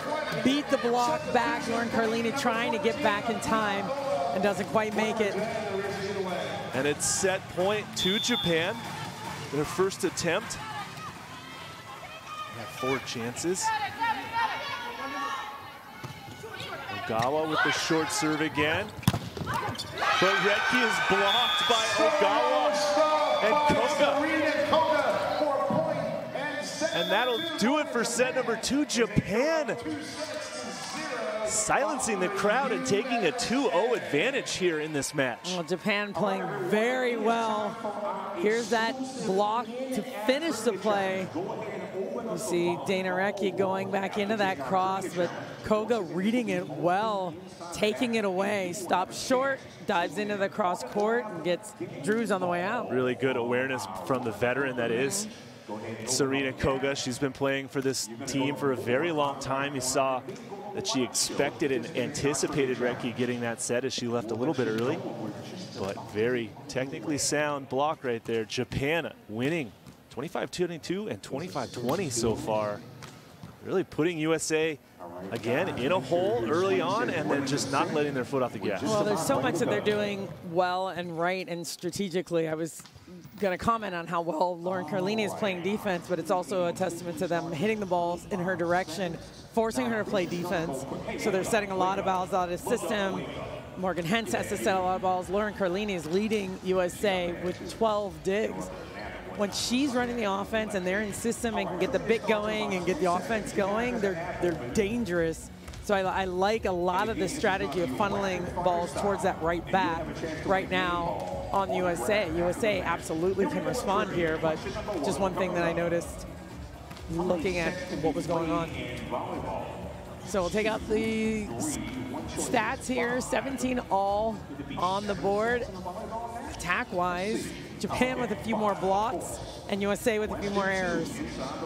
beat the block back. Lauren Carlini trying to get back in time and doesn't quite make it. And it's set point to Japan. Their first attempt. They have four chances. Ogawa with the short serve again. But Rettke is blocked by Ogawa and that'll do it for set number two, Japan. Silencing the crowd and taking a 2-0 advantage here in this match. Well, Japan playing very well. Here's that block to finish the play. You see Dana Rettke going back into that cross, but Koga reading it well, taking it away, stops short, dives into the cross court, and gets Drews on the way out. Really good awareness from the veteran that is Sarina Koga. She's been playing for this team for a very long time. You saw that she expected and anticipated Rettke getting that set as she left a little bit early. But very technically sound block right there. Japan winning 25-22 and 25-20 so far. Really putting USA again in a hole early on and then just not letting their foot off the gas. Well, there's so much that they're doing well and right and strategically. I was going to comment on how well Lauren Carlini is playing defense, but it's also a testament to them hitting the balls in her direction, forcing her to play defense. So they're setting a lot of balls out of system. Morgan Hentz has to set a lot of balls. Lauren Carlini is leading USA with 12 digs. When she's running the offense and they're in system and can get the bit going and get the offense going, they're they're dangerous. So I, I, like a lot of the strategy of funneling balls towards that right back right now on USA. USA absolutely can respond here, but just one thing that I noticed looking at what was going on. So we'll take out the stats here, 17 all on the board. Attack-wise, Japan with a few more blocks, and USA with a few more errors.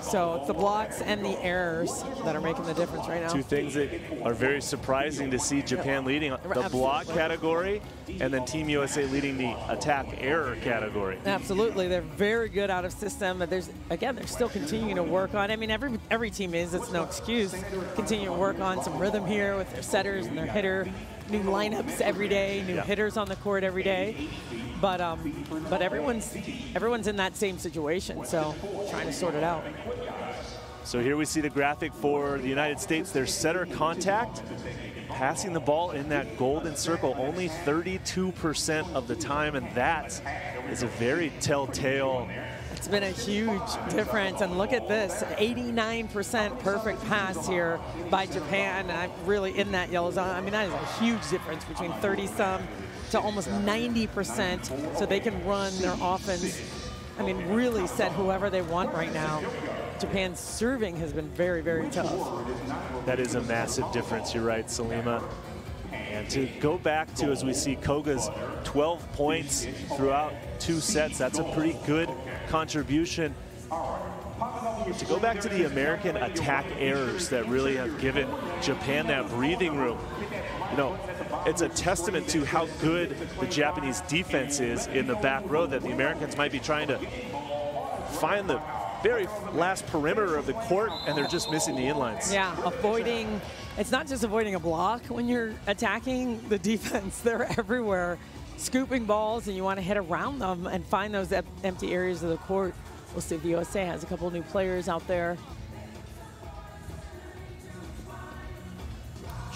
So it's the blocks and the errors that are making the difference right now. Two things that are very surprising to see Japan leading the block category and then Team USA leading the attack error category. Absolutely, they're very good out of system. But there's again, they're still continuing to work on. I mean, every every team is. It's no excuse. Continue to work on some rhythm here with their setters and their hitter. New lineups every day, new yeah. hitters on the court every day. But um, but everyone's everyone's in that same situation. So trying to sort it out. So here we see the graphic for the United States. Their center contact passing the ball in that golden circle only 32% of the time, and that is a very telltale. It's been a huge difference, and look at this, 89% perfect pass here by Japan. I'm really in that yellow zone. I mean, that is a huge difference between 30-some to almost 90%, so they can run their offense, I mean, really set whoever they want right now. Japan's serving has been very, very tough. That is a massive difference. You're right, Salima. And to go back to, as we see Koga's 12 points throughout two sets, that's a pretty good contribution. To go back to the American attack errors that really have given Japan that breathing room, you know, it's a testament to how good the Japanese defense is in the back row that the Americans might be trying to find the very last perimeter of the court, and they're just missing the inlines. Yeah, avoiding, it's not just avoiding a block when you're attacking the defense. [LAUGHS] They're everywhere, scooping balls, and you want to hit around them and find those empty areas of the court. We'll see if the USA has a couple new players out there.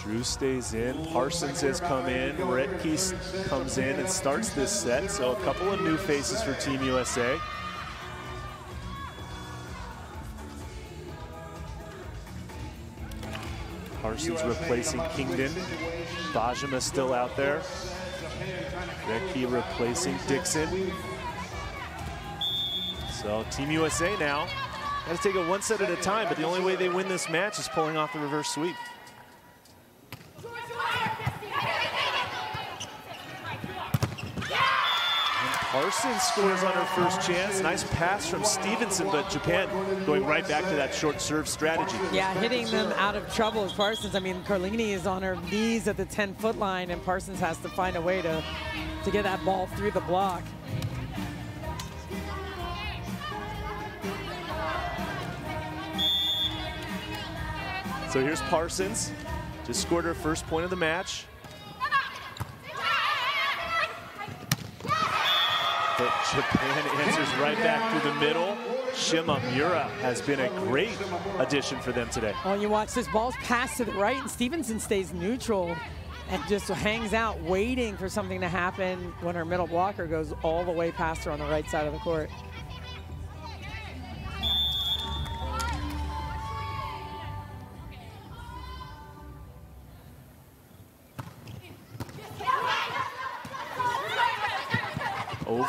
Drew stays in. Parsons has come in. Rettke comes in and starts this set. So a couple of new faces for Team USA. Parsons replacing Kingdon. Bajema still out there. Rettke replacing Dixon. So Team USA now got to take it one set at a time, but the only way they win this match is pulling off the reverse sweep. Carson scores on her first chance. Nice pass from Stevenson, but Japan going right back to that short serve strategy. Yeah, hitting them out of trouble. Parsons, I mean, Carlini is on her knees at the 10-foot line, and Parsons has to find a way to, to get that ball through the block. So here's Parsons, just scored her first point of the match. But Japan [LAUGHS] answers right back through the middle. Shimamura has been a great addition for them today. Well, you watch this ball's passed to the right, and Stevenson stays neutral and just hangs out waiting for something to happen when her middle blocker goes all the way past her on the right side of the court.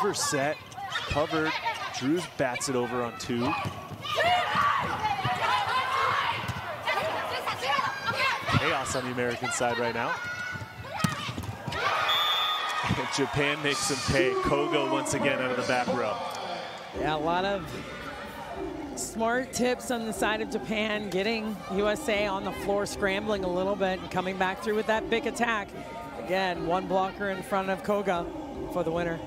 Overset, covered. Drews bats it over on two. Chaos on the American side right now. And Japan makes them pay. Koga once again out of the back row. Yeah, a lot of smart tips on the side of Japan, getting USA on the floor, scrambling a little bit, and coming back through with that big attack. Again, one blocker in front of Koga for the winner.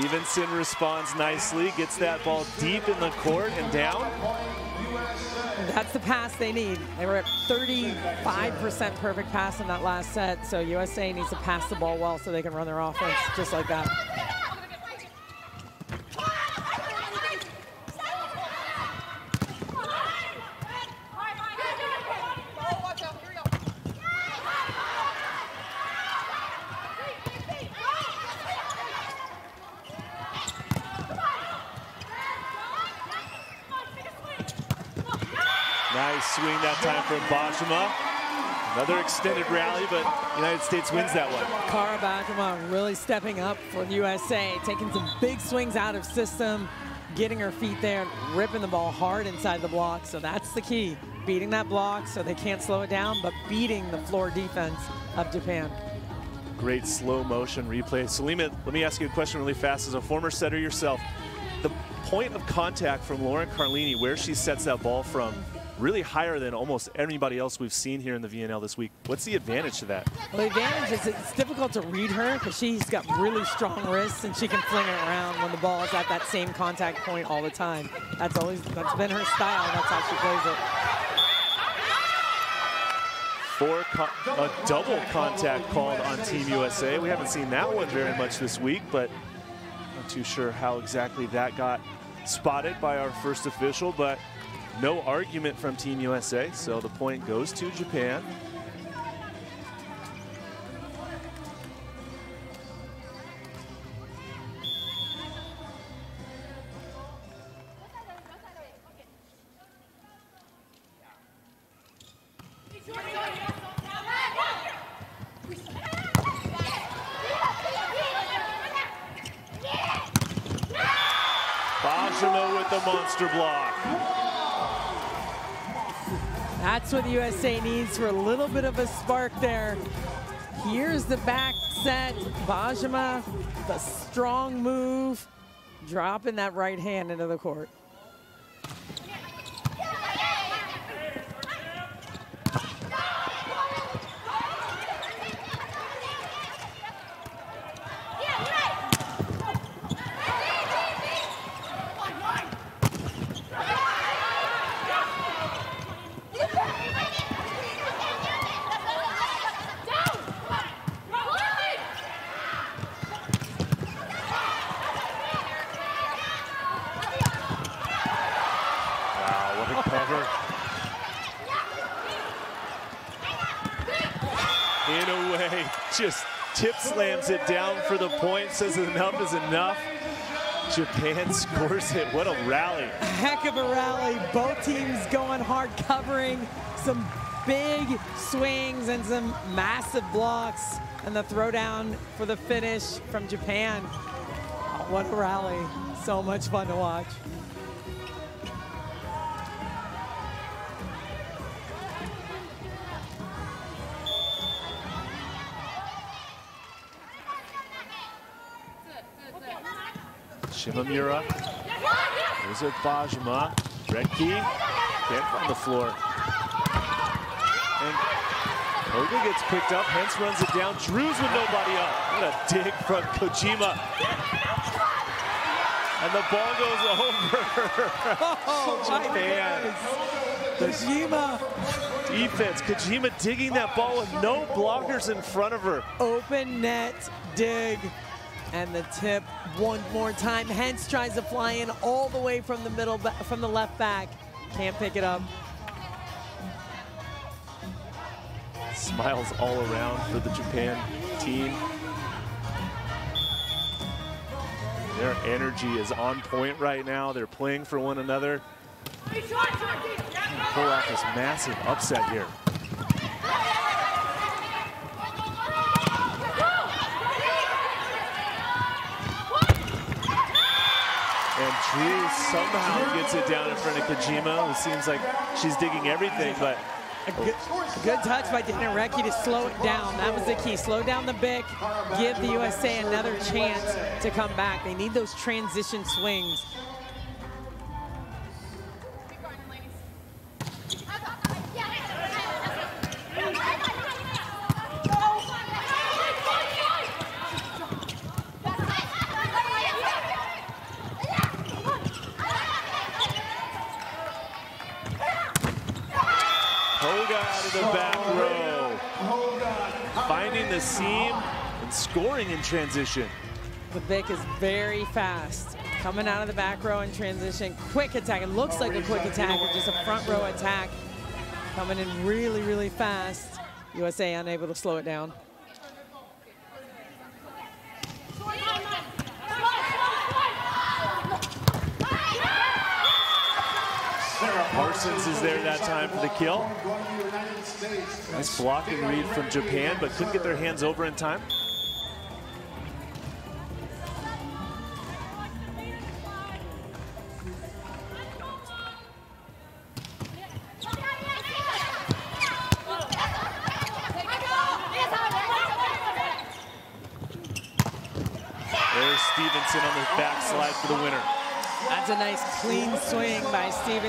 Stevenson responds nicely, gets that ball deep in the court and down. That's the pass they need. They were at 35% perfect pass in that last set, so USA needs to pass the ball well so they can run their offense just like that. Nice swing that time from Bajema. Another extended rally, but United States wins that one. Kara Bajema really stepping up for the USA, taking some big swings out of system, getting her feet there, ripping the ball hard inside the block. So that's the key, beating that block so they can't slow it down, but beating the floor defense of Japan. Great slow motion replay. Salima, let me ask you a question really fast. As a former setter yourself, the point of contact from Lauren Carlini, where she sets that ball from, really higher than almost anybody else we've seen here in the VNL this week. What's the advantage to that? Well, the advantage is it's difficult to read her because she's got really strong wrists and she can fling it around when the ball is at that same contact point all the time. That's always that's been her style. That's how she plays it. For a double contact called on Team USA. We haven't seen that one very much this week, but not too sure how exactly that got spotted by our first official, but no argument from Team USA, so the point goes to Japan. Bit of a spark there. Here's the back set. Bajema, the strong move, dropping that right hand into the court. Wow, what a cover. In a way, just tip slams it down for the point, says enough is enough. Japan [LAUGHS] scores it. What a rally. A Heck of a rally. Both teams going hard, covering some big swings and some massive blocks. And the throwdown for the finish from Japan. What a rally. So much fun to watch. Shimamura. There's it, Bajema. Red key. Can't find the floor. And Koga gets picked up, Hentz runs it down. Drews with nobody up. What a dig from Kojima. And the ball goes over. Oh, [LAUGHS] my Man. Kojima. Defense, Kojima digging that ball with no blockers in front of her. Open net dig. And the tip one more time. Hentz tries to fly in all the way from the middle, from the left back. Can't pick it up. Smiles all around for the Japan team. Their energy is on point right now. They're playing for one another. Pull off this massive upset here. And Drew somehow gets it down in front of Kojima. It seems like she's digging everything, but A good, good touch by Dana to slow it down. That was the key. Slow down the Bick, give the USA another chance to come back. They need those transition swings. Transition. The Bick is very fast. Coming out of the back row in transition. Quick attack. It looks like a quick attack just a front row attack. Coming in really, really fast. USA unable to slow it down. Parsons is there that time for the kill. Nice blocking read from Japan, but couldn't get their hands over in time.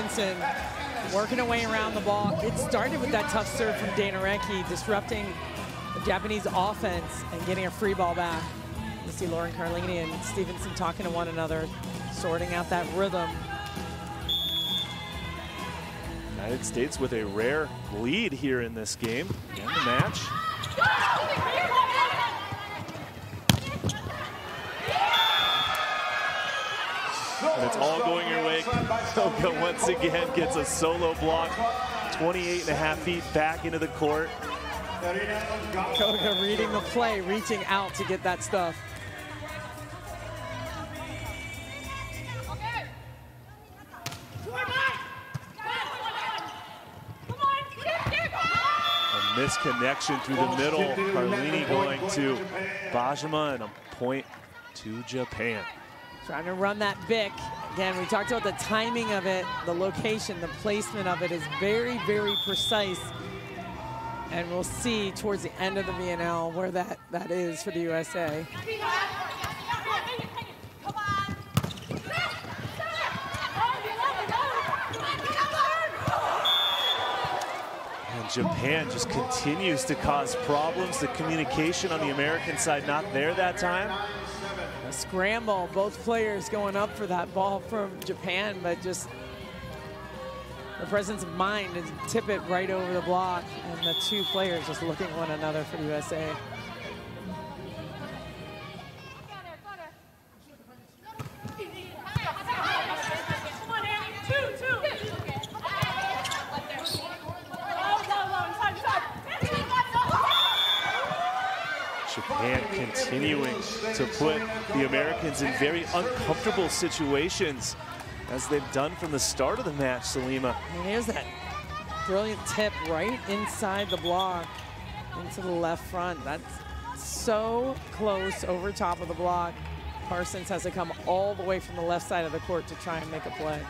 Stevenson. Working away around the ball. It started with that tough serve from Dana Rettke, disrupting the Japanese offense and getting a free ball back. You see Lauren Carlini and Stevenson talking to one another, sorting out that rhythm. United States with a rare lead here in this game and the match. And it's all going your way. Koga once again gets a solo block, 28 and a half feet back into the court. Koga reading the play, reaching out to get that stuff. A misconnection through the middle. Carlini going to Bajema and a point to Japan. Trying to run that Bic. Again, we talked about the timing of it, the location, the placement of it is very, very precise. And we'll see towards the end of the VNL where that, that is for the USA. And Japan just continues to cause problems. The communication on the American side not there that time. Scramble, both players going up for that ball from Japan, but just the presence of mind to tip it right over the block, and the two players just looking at one another for USA. In very uncomfortable situations as they've done from the start of the match, Salima. And here's that brilliant tip right inside the block into the left front. That's so close over top of the block. Parsons has to come all the way from the left side of the court to try and make a play.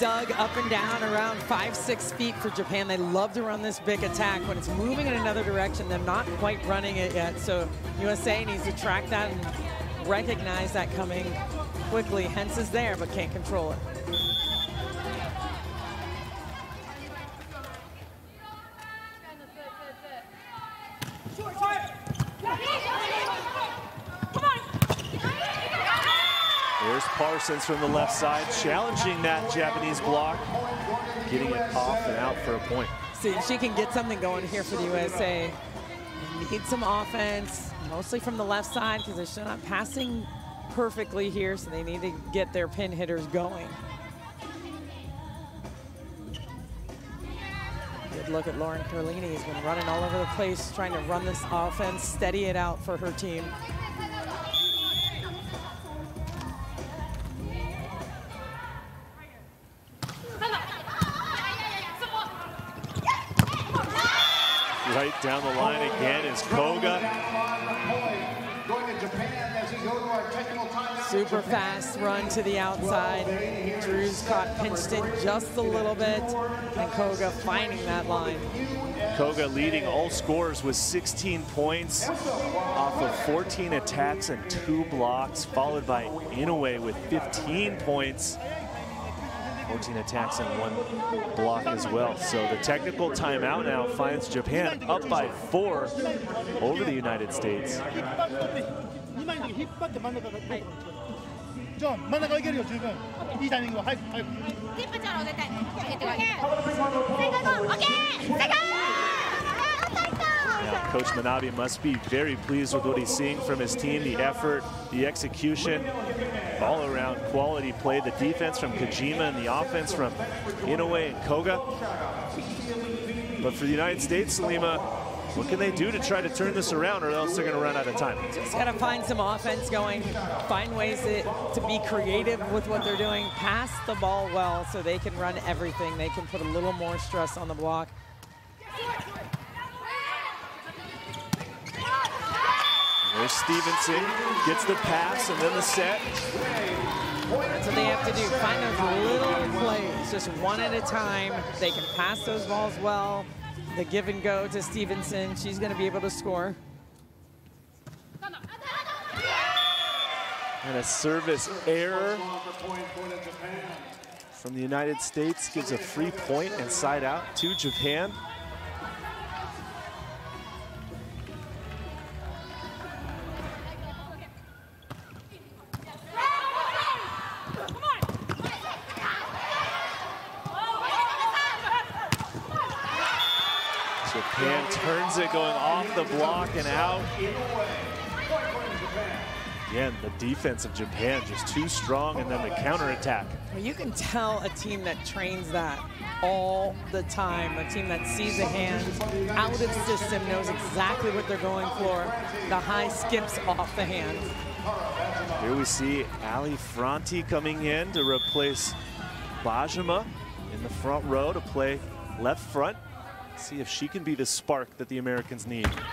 Dug up and down around five, six feet for Japan, they love to run this big attack. When it's moving in another direction, they're not quite running it yet. So USA needs to track that and recognize that coming quickly. Hentz is there, but can't control it. Parsons from the left side, challenging that Japanese block, getting it off and out for a point. See she can get something going here for the USA. Need some offense, mostly from the left side because they're still not passing perfectly here, so they need to get their pin hitters going. Good look at Lauren Carlini. He's been running all over the place, trying to run this offense, steady it out for her team. Down the line again is Koga. Super fast run to the outside. Drews caught pinched in just a little bit, and Koga finding that line. Koga leading all scores with 16 points off of 14 attacks and two blocks, followed by Inoue with 15 points. 14 attacks and one block as well. So the technical timeout now finds Japan up by four over the United States. 2枚の時引っ張って真ん中がはいじゃあ真ん中いけるよ十分いいタイミング早く早くティップちゃんの絶対上げてこいセカンドオッケーセカンドあー Now, Coach Manabe must be very pleased with what he's seeing from his team, the effort, the execution, all around quality play, the defense from Kojima and the offense from Inoue and Koga. But for the United States, Salima, what can they do to try to turn this around or else they're going to run out of time? Just got to find some offense going, find ways to, to be creative with what they're doing, pass the ball well so they can run everything. They can put a little more stress on the block. There's Stevenson, gets the pass and then the set. That's what they have to do, find those little plays, just one at a time. They can pass those balls well. The give and go to Stevenson, she's gonna be able to score. And a service error from the United States gives a free point and side out to Japan. It going off the block and out. Again, the defense of Japan just too strong, and then the counterattack. Well, you can tell a team that trains that all the time, a team that sees a hand, out of system, knows exactly what they're going for. The high skips off the hand. Here we see Ali Frantti coming in to replace Bajema in the front row to play left front. See if she can be the spark that the Americans need. Well,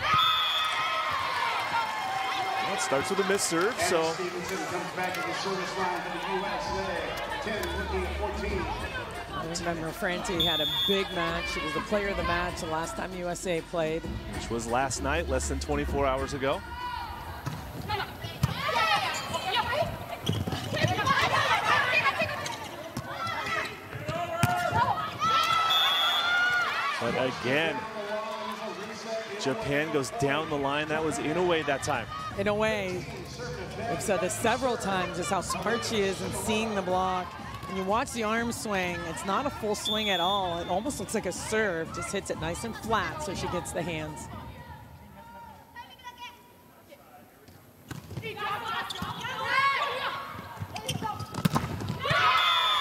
it starts with a missed serve, so Stevenson comes back to the shortest line for the USA. 10, 15, 14. I remember Frantti had a big match. She was the player of the match the last time USA played. which was last night, less than 24 hours ago. But again, Japan goes down the line. That was in a way that time. In a way, we've said this several times, just how smart she is in seeing the block. When you watch the arm swing, it's not a full swing at all. It almost looks like a serve, just hits it nice and flat so she gets the hands.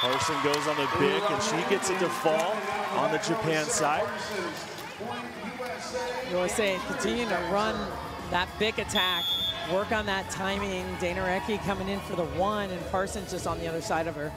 Carson goes on the big, and she gets it to fall on the Japan side. USA continue to run that big attack, work on that timing. Dana Rettke coming in for the one, and Parsons just on the other side of her.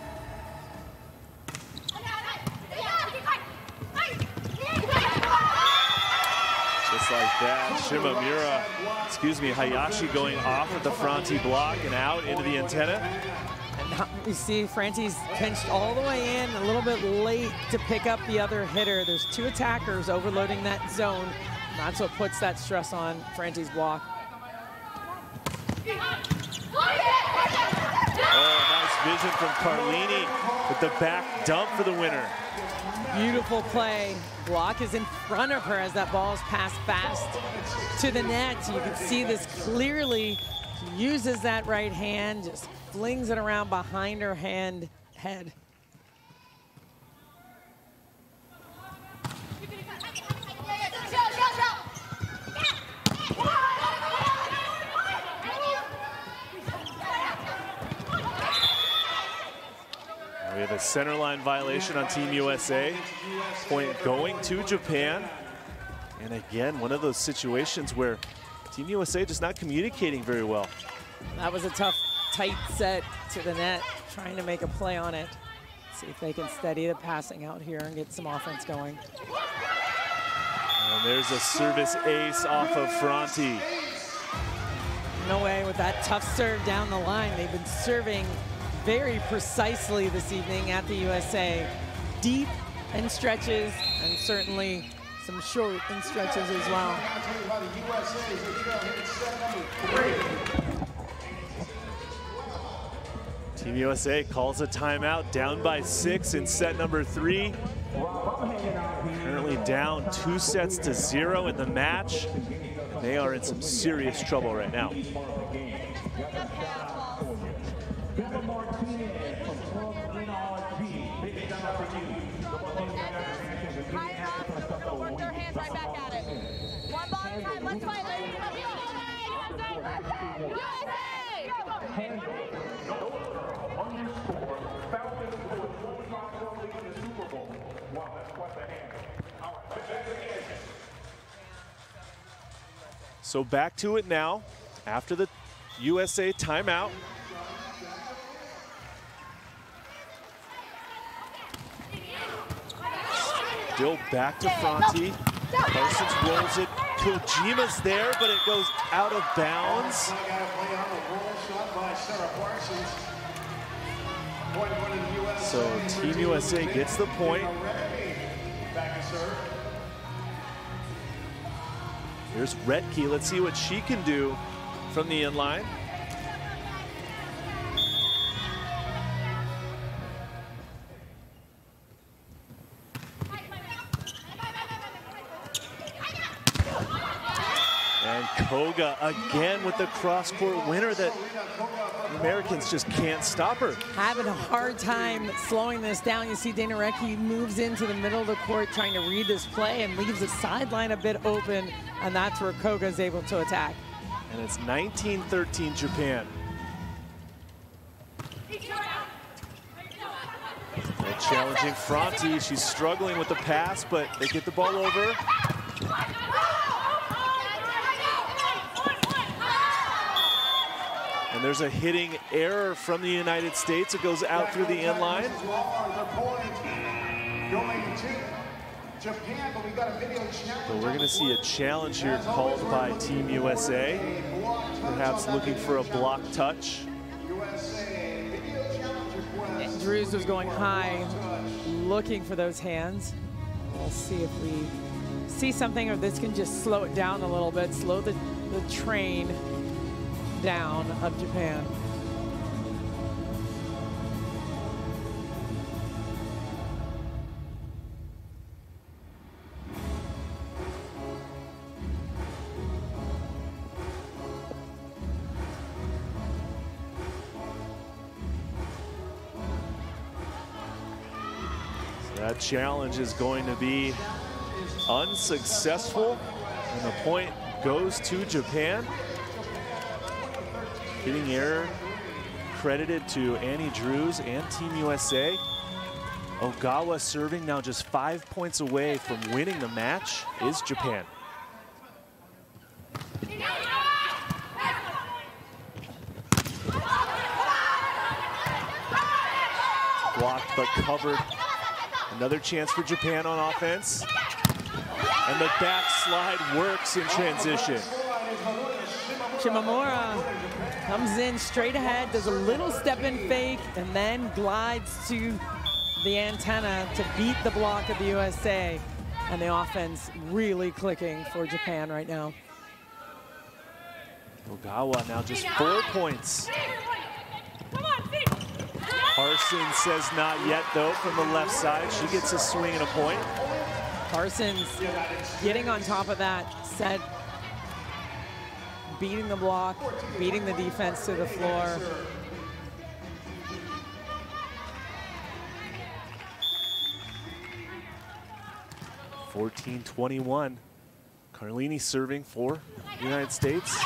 Just like that, Shimamura, excuse me, Hayashi going off of the Frantti block and out into the antenna. And you see Frantti's pinched all the way in, a little bit late to pick up the other hitter. There's two attackers overloading that zone. That's what puts that stress on Frantti's block. Oh, nice vision from Carlini with the back dump for the winner. Beautiful play. Block is in front of her as that ball is passed fast to the net. You can see this clearly. She uses that right hand, just flings it around behind her hand head. We have a center line violation on Team USA. Point going to Japan. And again, one of those situations where Team USA just not communicating very well. That was a tough, tight set to the net, trying to make a play on it. See if they can steady the passing out here and get some offense going. And there's a service ace off of Frantti. No way with that tough serve down the line. They've been serving very precisely this evening at the USA. Deep in stretches and certainly some short in stretches as well. Team USA calls a timeout, down by six in set number three. Currently down two sets to zero in the match. They are in some serious trouble right now. Work their hands right back at it. One ball at a time. Let's fight, ladies. So back to it now after the USA timeout. Still back to Frantti. Parsons rolls it. Kojima's there, but it goes out of bounds. So Team USA gets the point. Here's Rettke. Let's see what she can do from the inline. Koga again with the cross-court winner that Americans just can't stop her. Having a hard time slowing this down. You see Dana Rettke moves into the middle of the court trying to read this play and leaves the sideline a bit open, and that's where Koga is able to attack. And it's 19-13 Japan. They're challenging Frantti. She's struggling with the pass, but they get the ball over. And there's a hitting error from the United States. It goes out through the inline. But we're going to see a challenge here called by Team USA. Perhaps looking for a block touch. Drews was going high, looking for those hands. We'll see if we see something or this can just slow it down a little bit, slow the, the train down of Japan. That challenge is going to be unsuccessful, and the point goes to Japan. Hitting error credited to Annie Drews and Team USA. Ogawa serving now just five points away from winning the match is Japan. Blocked but covered. Another chance for Japan on offense. And the backslide works in transition. Shimamura comes in straight ahead, does a little step in fake, and then glides to the antenna to beat the block of the USA. And the offense really clicking for Japan right now. Ogawa now just four points. Parsons says not yet, though, from the left side. She gets a swing and a point. Parsons getting on top of that set, beating the block, beating the defense to the floor. Fourteen twenty-one. Carlini serving for the United States.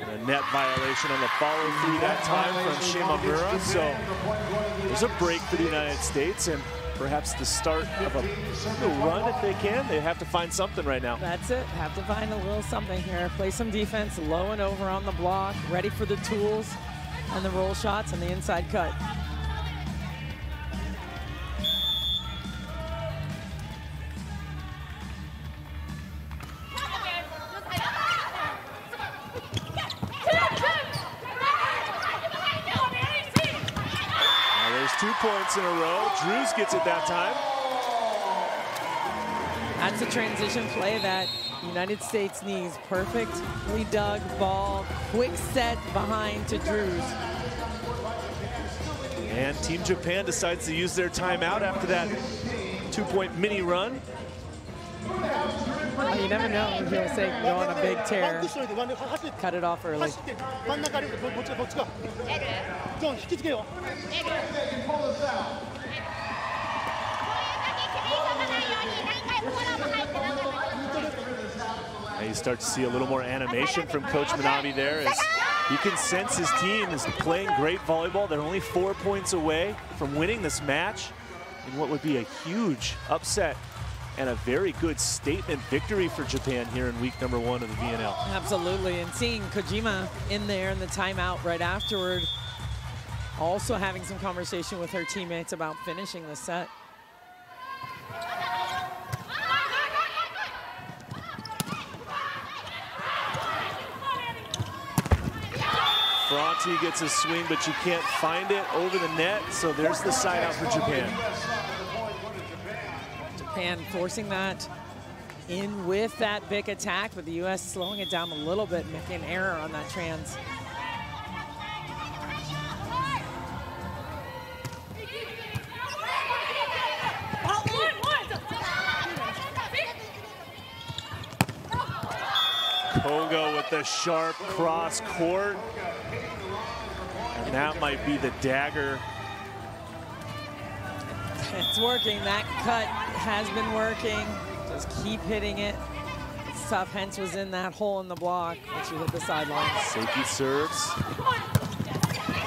And a net violation on the follow through that time from Shimamura. So there's a break for the United States and perhaps the start of a run if they can. They have to find something right now. That's it. Have to find a little something here. Play some defense, low and over on the block, ready for the tools and the roll shots and the inside cut. points in a row. Drews gets it that time. That's a transition play that United States needs. Perfectly dug ball, quick set behind to Drews. And Team Japan decides to use their timeout after that two-point mini run. Oh, you never know when he'll say go on a big tear. Cut it off early you start to see a little more animation from Coach Manabe there as you can sense his team is playing great volleyball. They're only four points away from winning this match in what would be a huge upset and a very good statement victory for Japan here in week number one of the VNL. Absolutely, and seeing Kojima in there in the timeout right afterward, also having some conversation with her teammates about finishing the set. Frantti gets a swing, but you can't find it over the net, so there's the side out for Japan. Japan forcing that in with that big attack, but the U.S. slowing it down a little bit, making an error on that trans. Koga with the sharp cross court. And that might be the dagger. It's working. That cut has been working. Just keep hitting it. It's tough. Hentz was in that hole in the block, but she hit the sideline. Safety serves.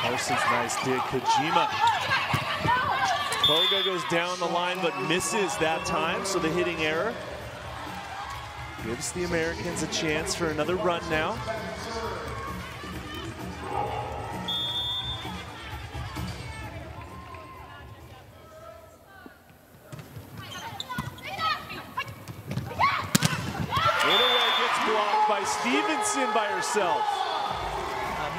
Parsons nice dig. Kojima. Koga goes down the line but misses that time, so the hitting error gives the Americans a chance for another run now. By herself.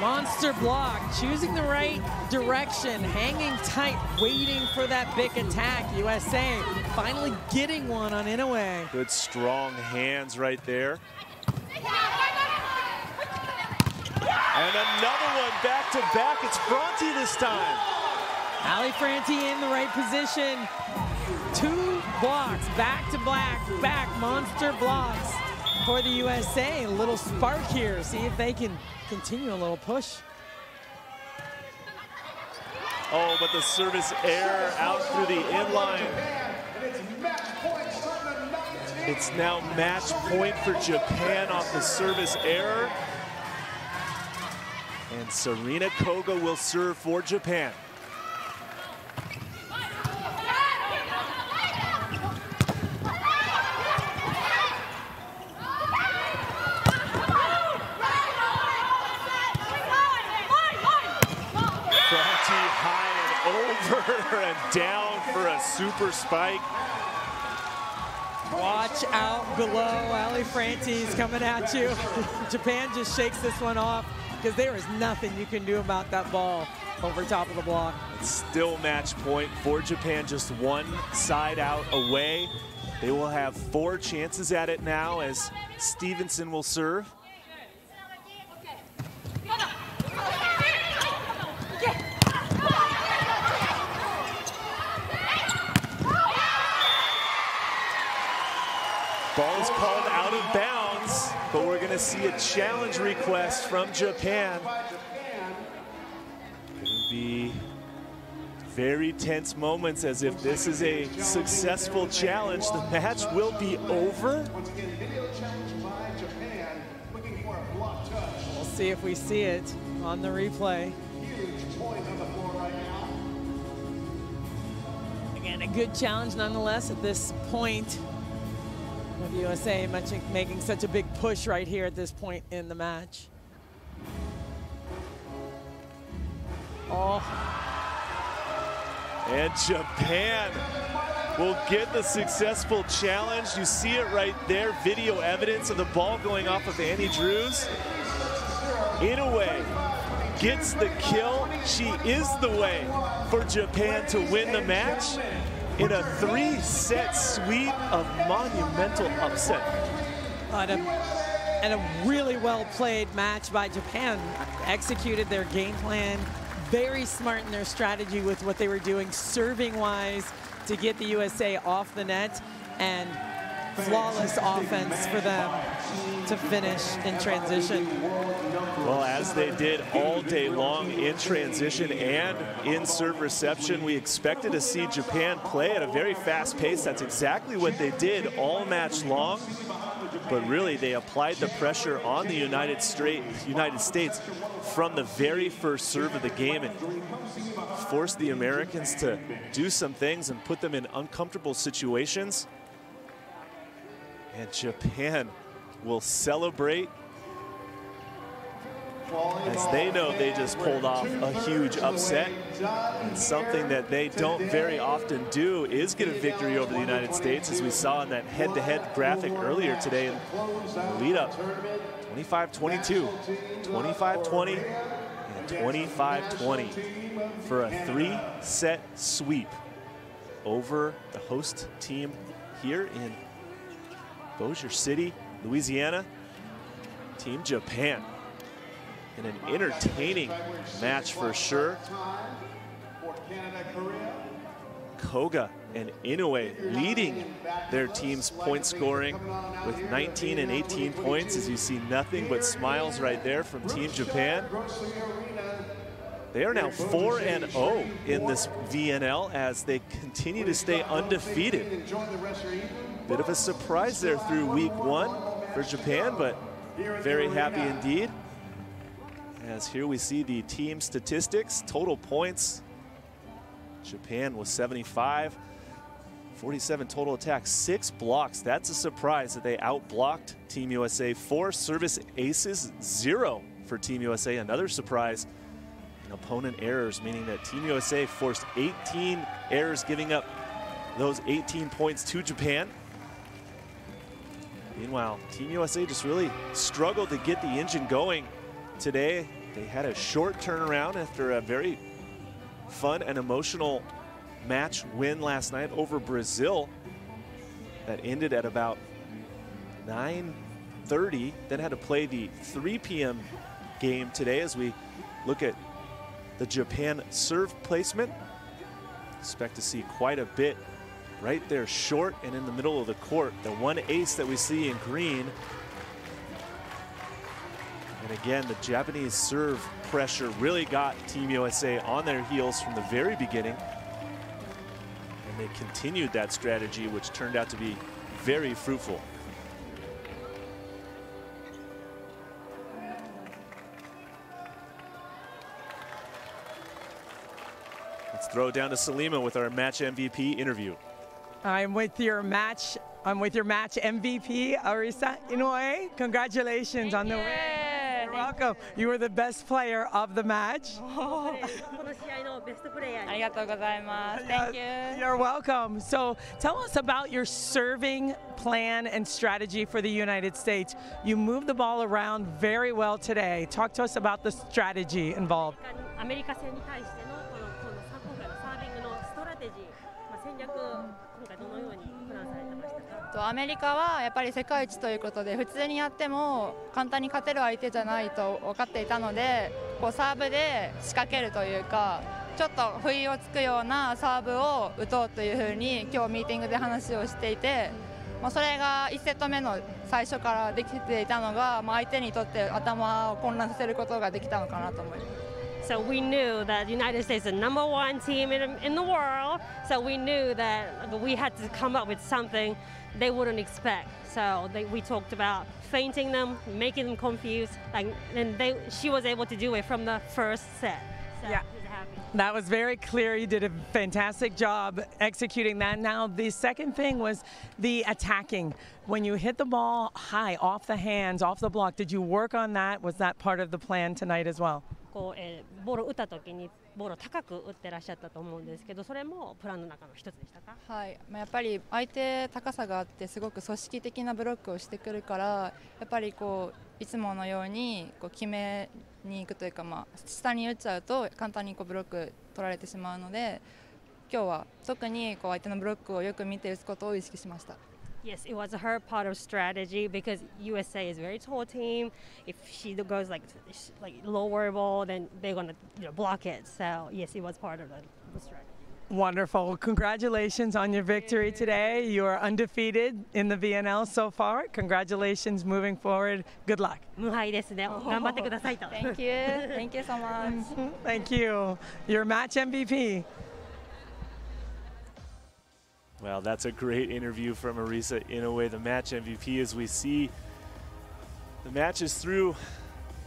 Monster block, choosing the right direction, hanging tight, waiting for that big attack. USA finally getting one on Inoue. Good strong hands right there. And another one back to back. It's Bronte this time. Ali Frantti in the right position. Two blocks, back to back, back, monster blocks for the USA. A little spark here. See if they can continue a little push. Oh, but the service error out through the inline. It's now match point for Japan off the service error. And Sarina Koga will serve for Japan. Bronte high and over and down for a super spike. Watch out below. Ali Frantti's coming at you. [LAUGHS] Japan just shakes this one off because there is nothing you can do about that ball over top of the block. It's still match point for Japan, just one side out away. They will have four chances at it now as Stevenson will serve. Ball is called out of bounds, but we're going to see a challenge request from Japan. It'll be very tense moments as if this is a successful challenge. The match will be over. We'll see if we see it on the replay. Again, a good challenge nonetheless at this point with USA making such a big push right here at this point in the match. Oh. And Japan will get the successful challenge. You see it right there, video evidence of the ball going off of Annie Drews. Inoue gets the kill. She is the way for Japan to win the match in a three-set sweep of monumental upset. And a, and a really well-played match by Japan. Executed their game plan, very smart in their strategy with what they were doing serving-wise to get the USA off the net and flawless offense for them to finish in transition. Well, as they did all day long in transition and in serve reception, we expected to see Japan play at a very fast pace. That's exactly what they did all match long. But really, they applied the pressure on the United, United States from the very first serve of the game and forced the Americans to do some things and put them in uncomfortable situations. And Japan will celebrate as they know they just pulled off a huge upset. And something that they don't very often do is get a victory over the United States, as we saw in that head-to-head -head graphic earlier today in the lead up. 25-22, 25-20, and 25-20 for a three-set sweep over the host team here in Bossier City, Louisiana. Team Japan in an entertaining match for sure. Koga and Inoue leading their team's point scoring with 19 and 18 points as you see nothing but smiles right there from Team Japan. They are now 4 and 0 in this VNL as they continue to stay undefeated. Bit of a surprise there through week one for Japan, but very happy indeed. As here we see the team statistics, total points. Japan was 75, 47 total attacks, six blocks. That's a surprise that they outblocked Team USA. Four service aces, zero for Team USA. Another surprise in opponent errors, meaning that Team USA forced 18 errors, giving up those 18 points to Japan. Meanwhile, Team USA just really struggled to get the engine going today. They had a short turnaround after a very fun and emotional match win last night over Brazil that ended at about 9.30. Then had to play the 3 p.m. game today as we look at the Japan serve placement. Expect to see quite a bit right there short and in the middle of the court. The one ace that we see in green and again, the Japanese serve pressure really got Team USA on their heels from the very beginning. And they continued that strategy, which turned out to be very fruitful. Let's throw it down to Salima with our match MVP interview. I'm with your match. I'm with your match MVP, Arisa Inoue. Congratulations Thank on the you. win. You're welcome. You. were the best player of the match. Thank you. You're welcome. So tell us about your serving plan and strategy for the United States. You moved the ball around very well today. Talk to us about the strategy involved. とアメリカはやっぱり世界一ということで普通にやっても簡単に勝てる相手じゃないと分かっていたのでこうサーブで仕掛けるというかちょっと不意をつくようなサーブを打とうというふうに今日ミーティングで話をしていて、まあ、それが1セット目の最初からできていたのが、まあ、相手にとって頭を混乱させることができたのかなと思います。So we knew that the United States is the number one team in, in the world. So we knew that we had to come up with something they wouldn't expect. So they, we talked about fainting them, making them confused, like, and they, she was able to do it from the first set. So Yeah. That was very clear. You did a fantastic job executing that. Now, the second thing was the attacking. When you hit the ball high, off the hands, off the block, did you work on that? Was that part of the plan tonight as well? こう、えーボールを打った時にボールを高く打ってらっしゃったと思うんですけど、それもプランの中の一つでしたか？はい、まあやっぱり相手高さがあってすごく組織的なブロックをしてくるからやっぱりこういつものようにこう決めに行くというか、まあ、下に打っちゃうと簡単にこうブロック取られてしまうので今日は特にこう相手のブロックをよく見て打つことを意識しました。Yes, it was her part of strategy because USA is a very tall team. If she goes like like lower ball, then they're gonna you know block it. So yes, it was part of the, the strategy. Wonderful. Congratulations on your victory today. You are undefeated in the VNL so far. Congratulations moving forward. Good luck. Oh, thank you. Thank you so much. [LAUGHS] thank you. Your match MVP. Well, that's a great interview from Arisa Inoue, the match MVP, as we see the match is through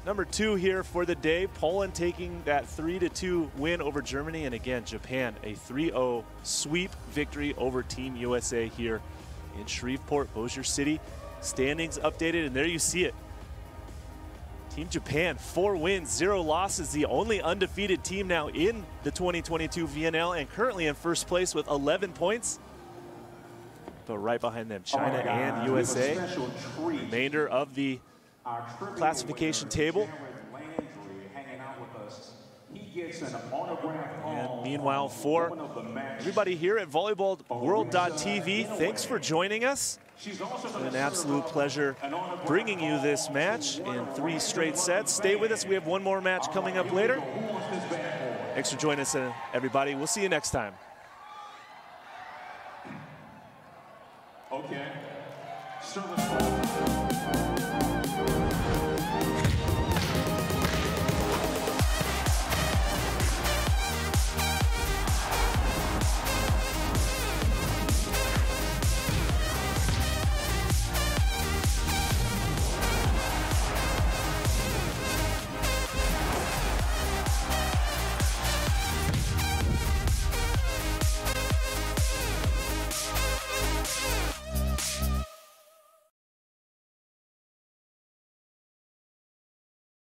number two here for the day. Poland taking that 3 to 2 win over Germany, and again, Japan a 3 0 sweep victory over Team USA here in Shreveport, Bossier City. Standings updated, and there you see it. Team Japan, four wins, zero losses, the only undefeated team now in the 2022 VNL and currently in first place with 11 points. But right behind them, China Oh and We have a USA. Remainder of the classification table. Jared Landry, hanging out with us. He gets an autographed And meanwhile, for one of the match- everybody here at volleyballworld.tv, thanks for joining us. She's also been an absolute pleasure bringing you this match in three straight sets. Stay with us. We have one more match coming up later. go. Who wants this bad boy? Thanks for joining us, uh, everybody. We'll see you next time. Okay.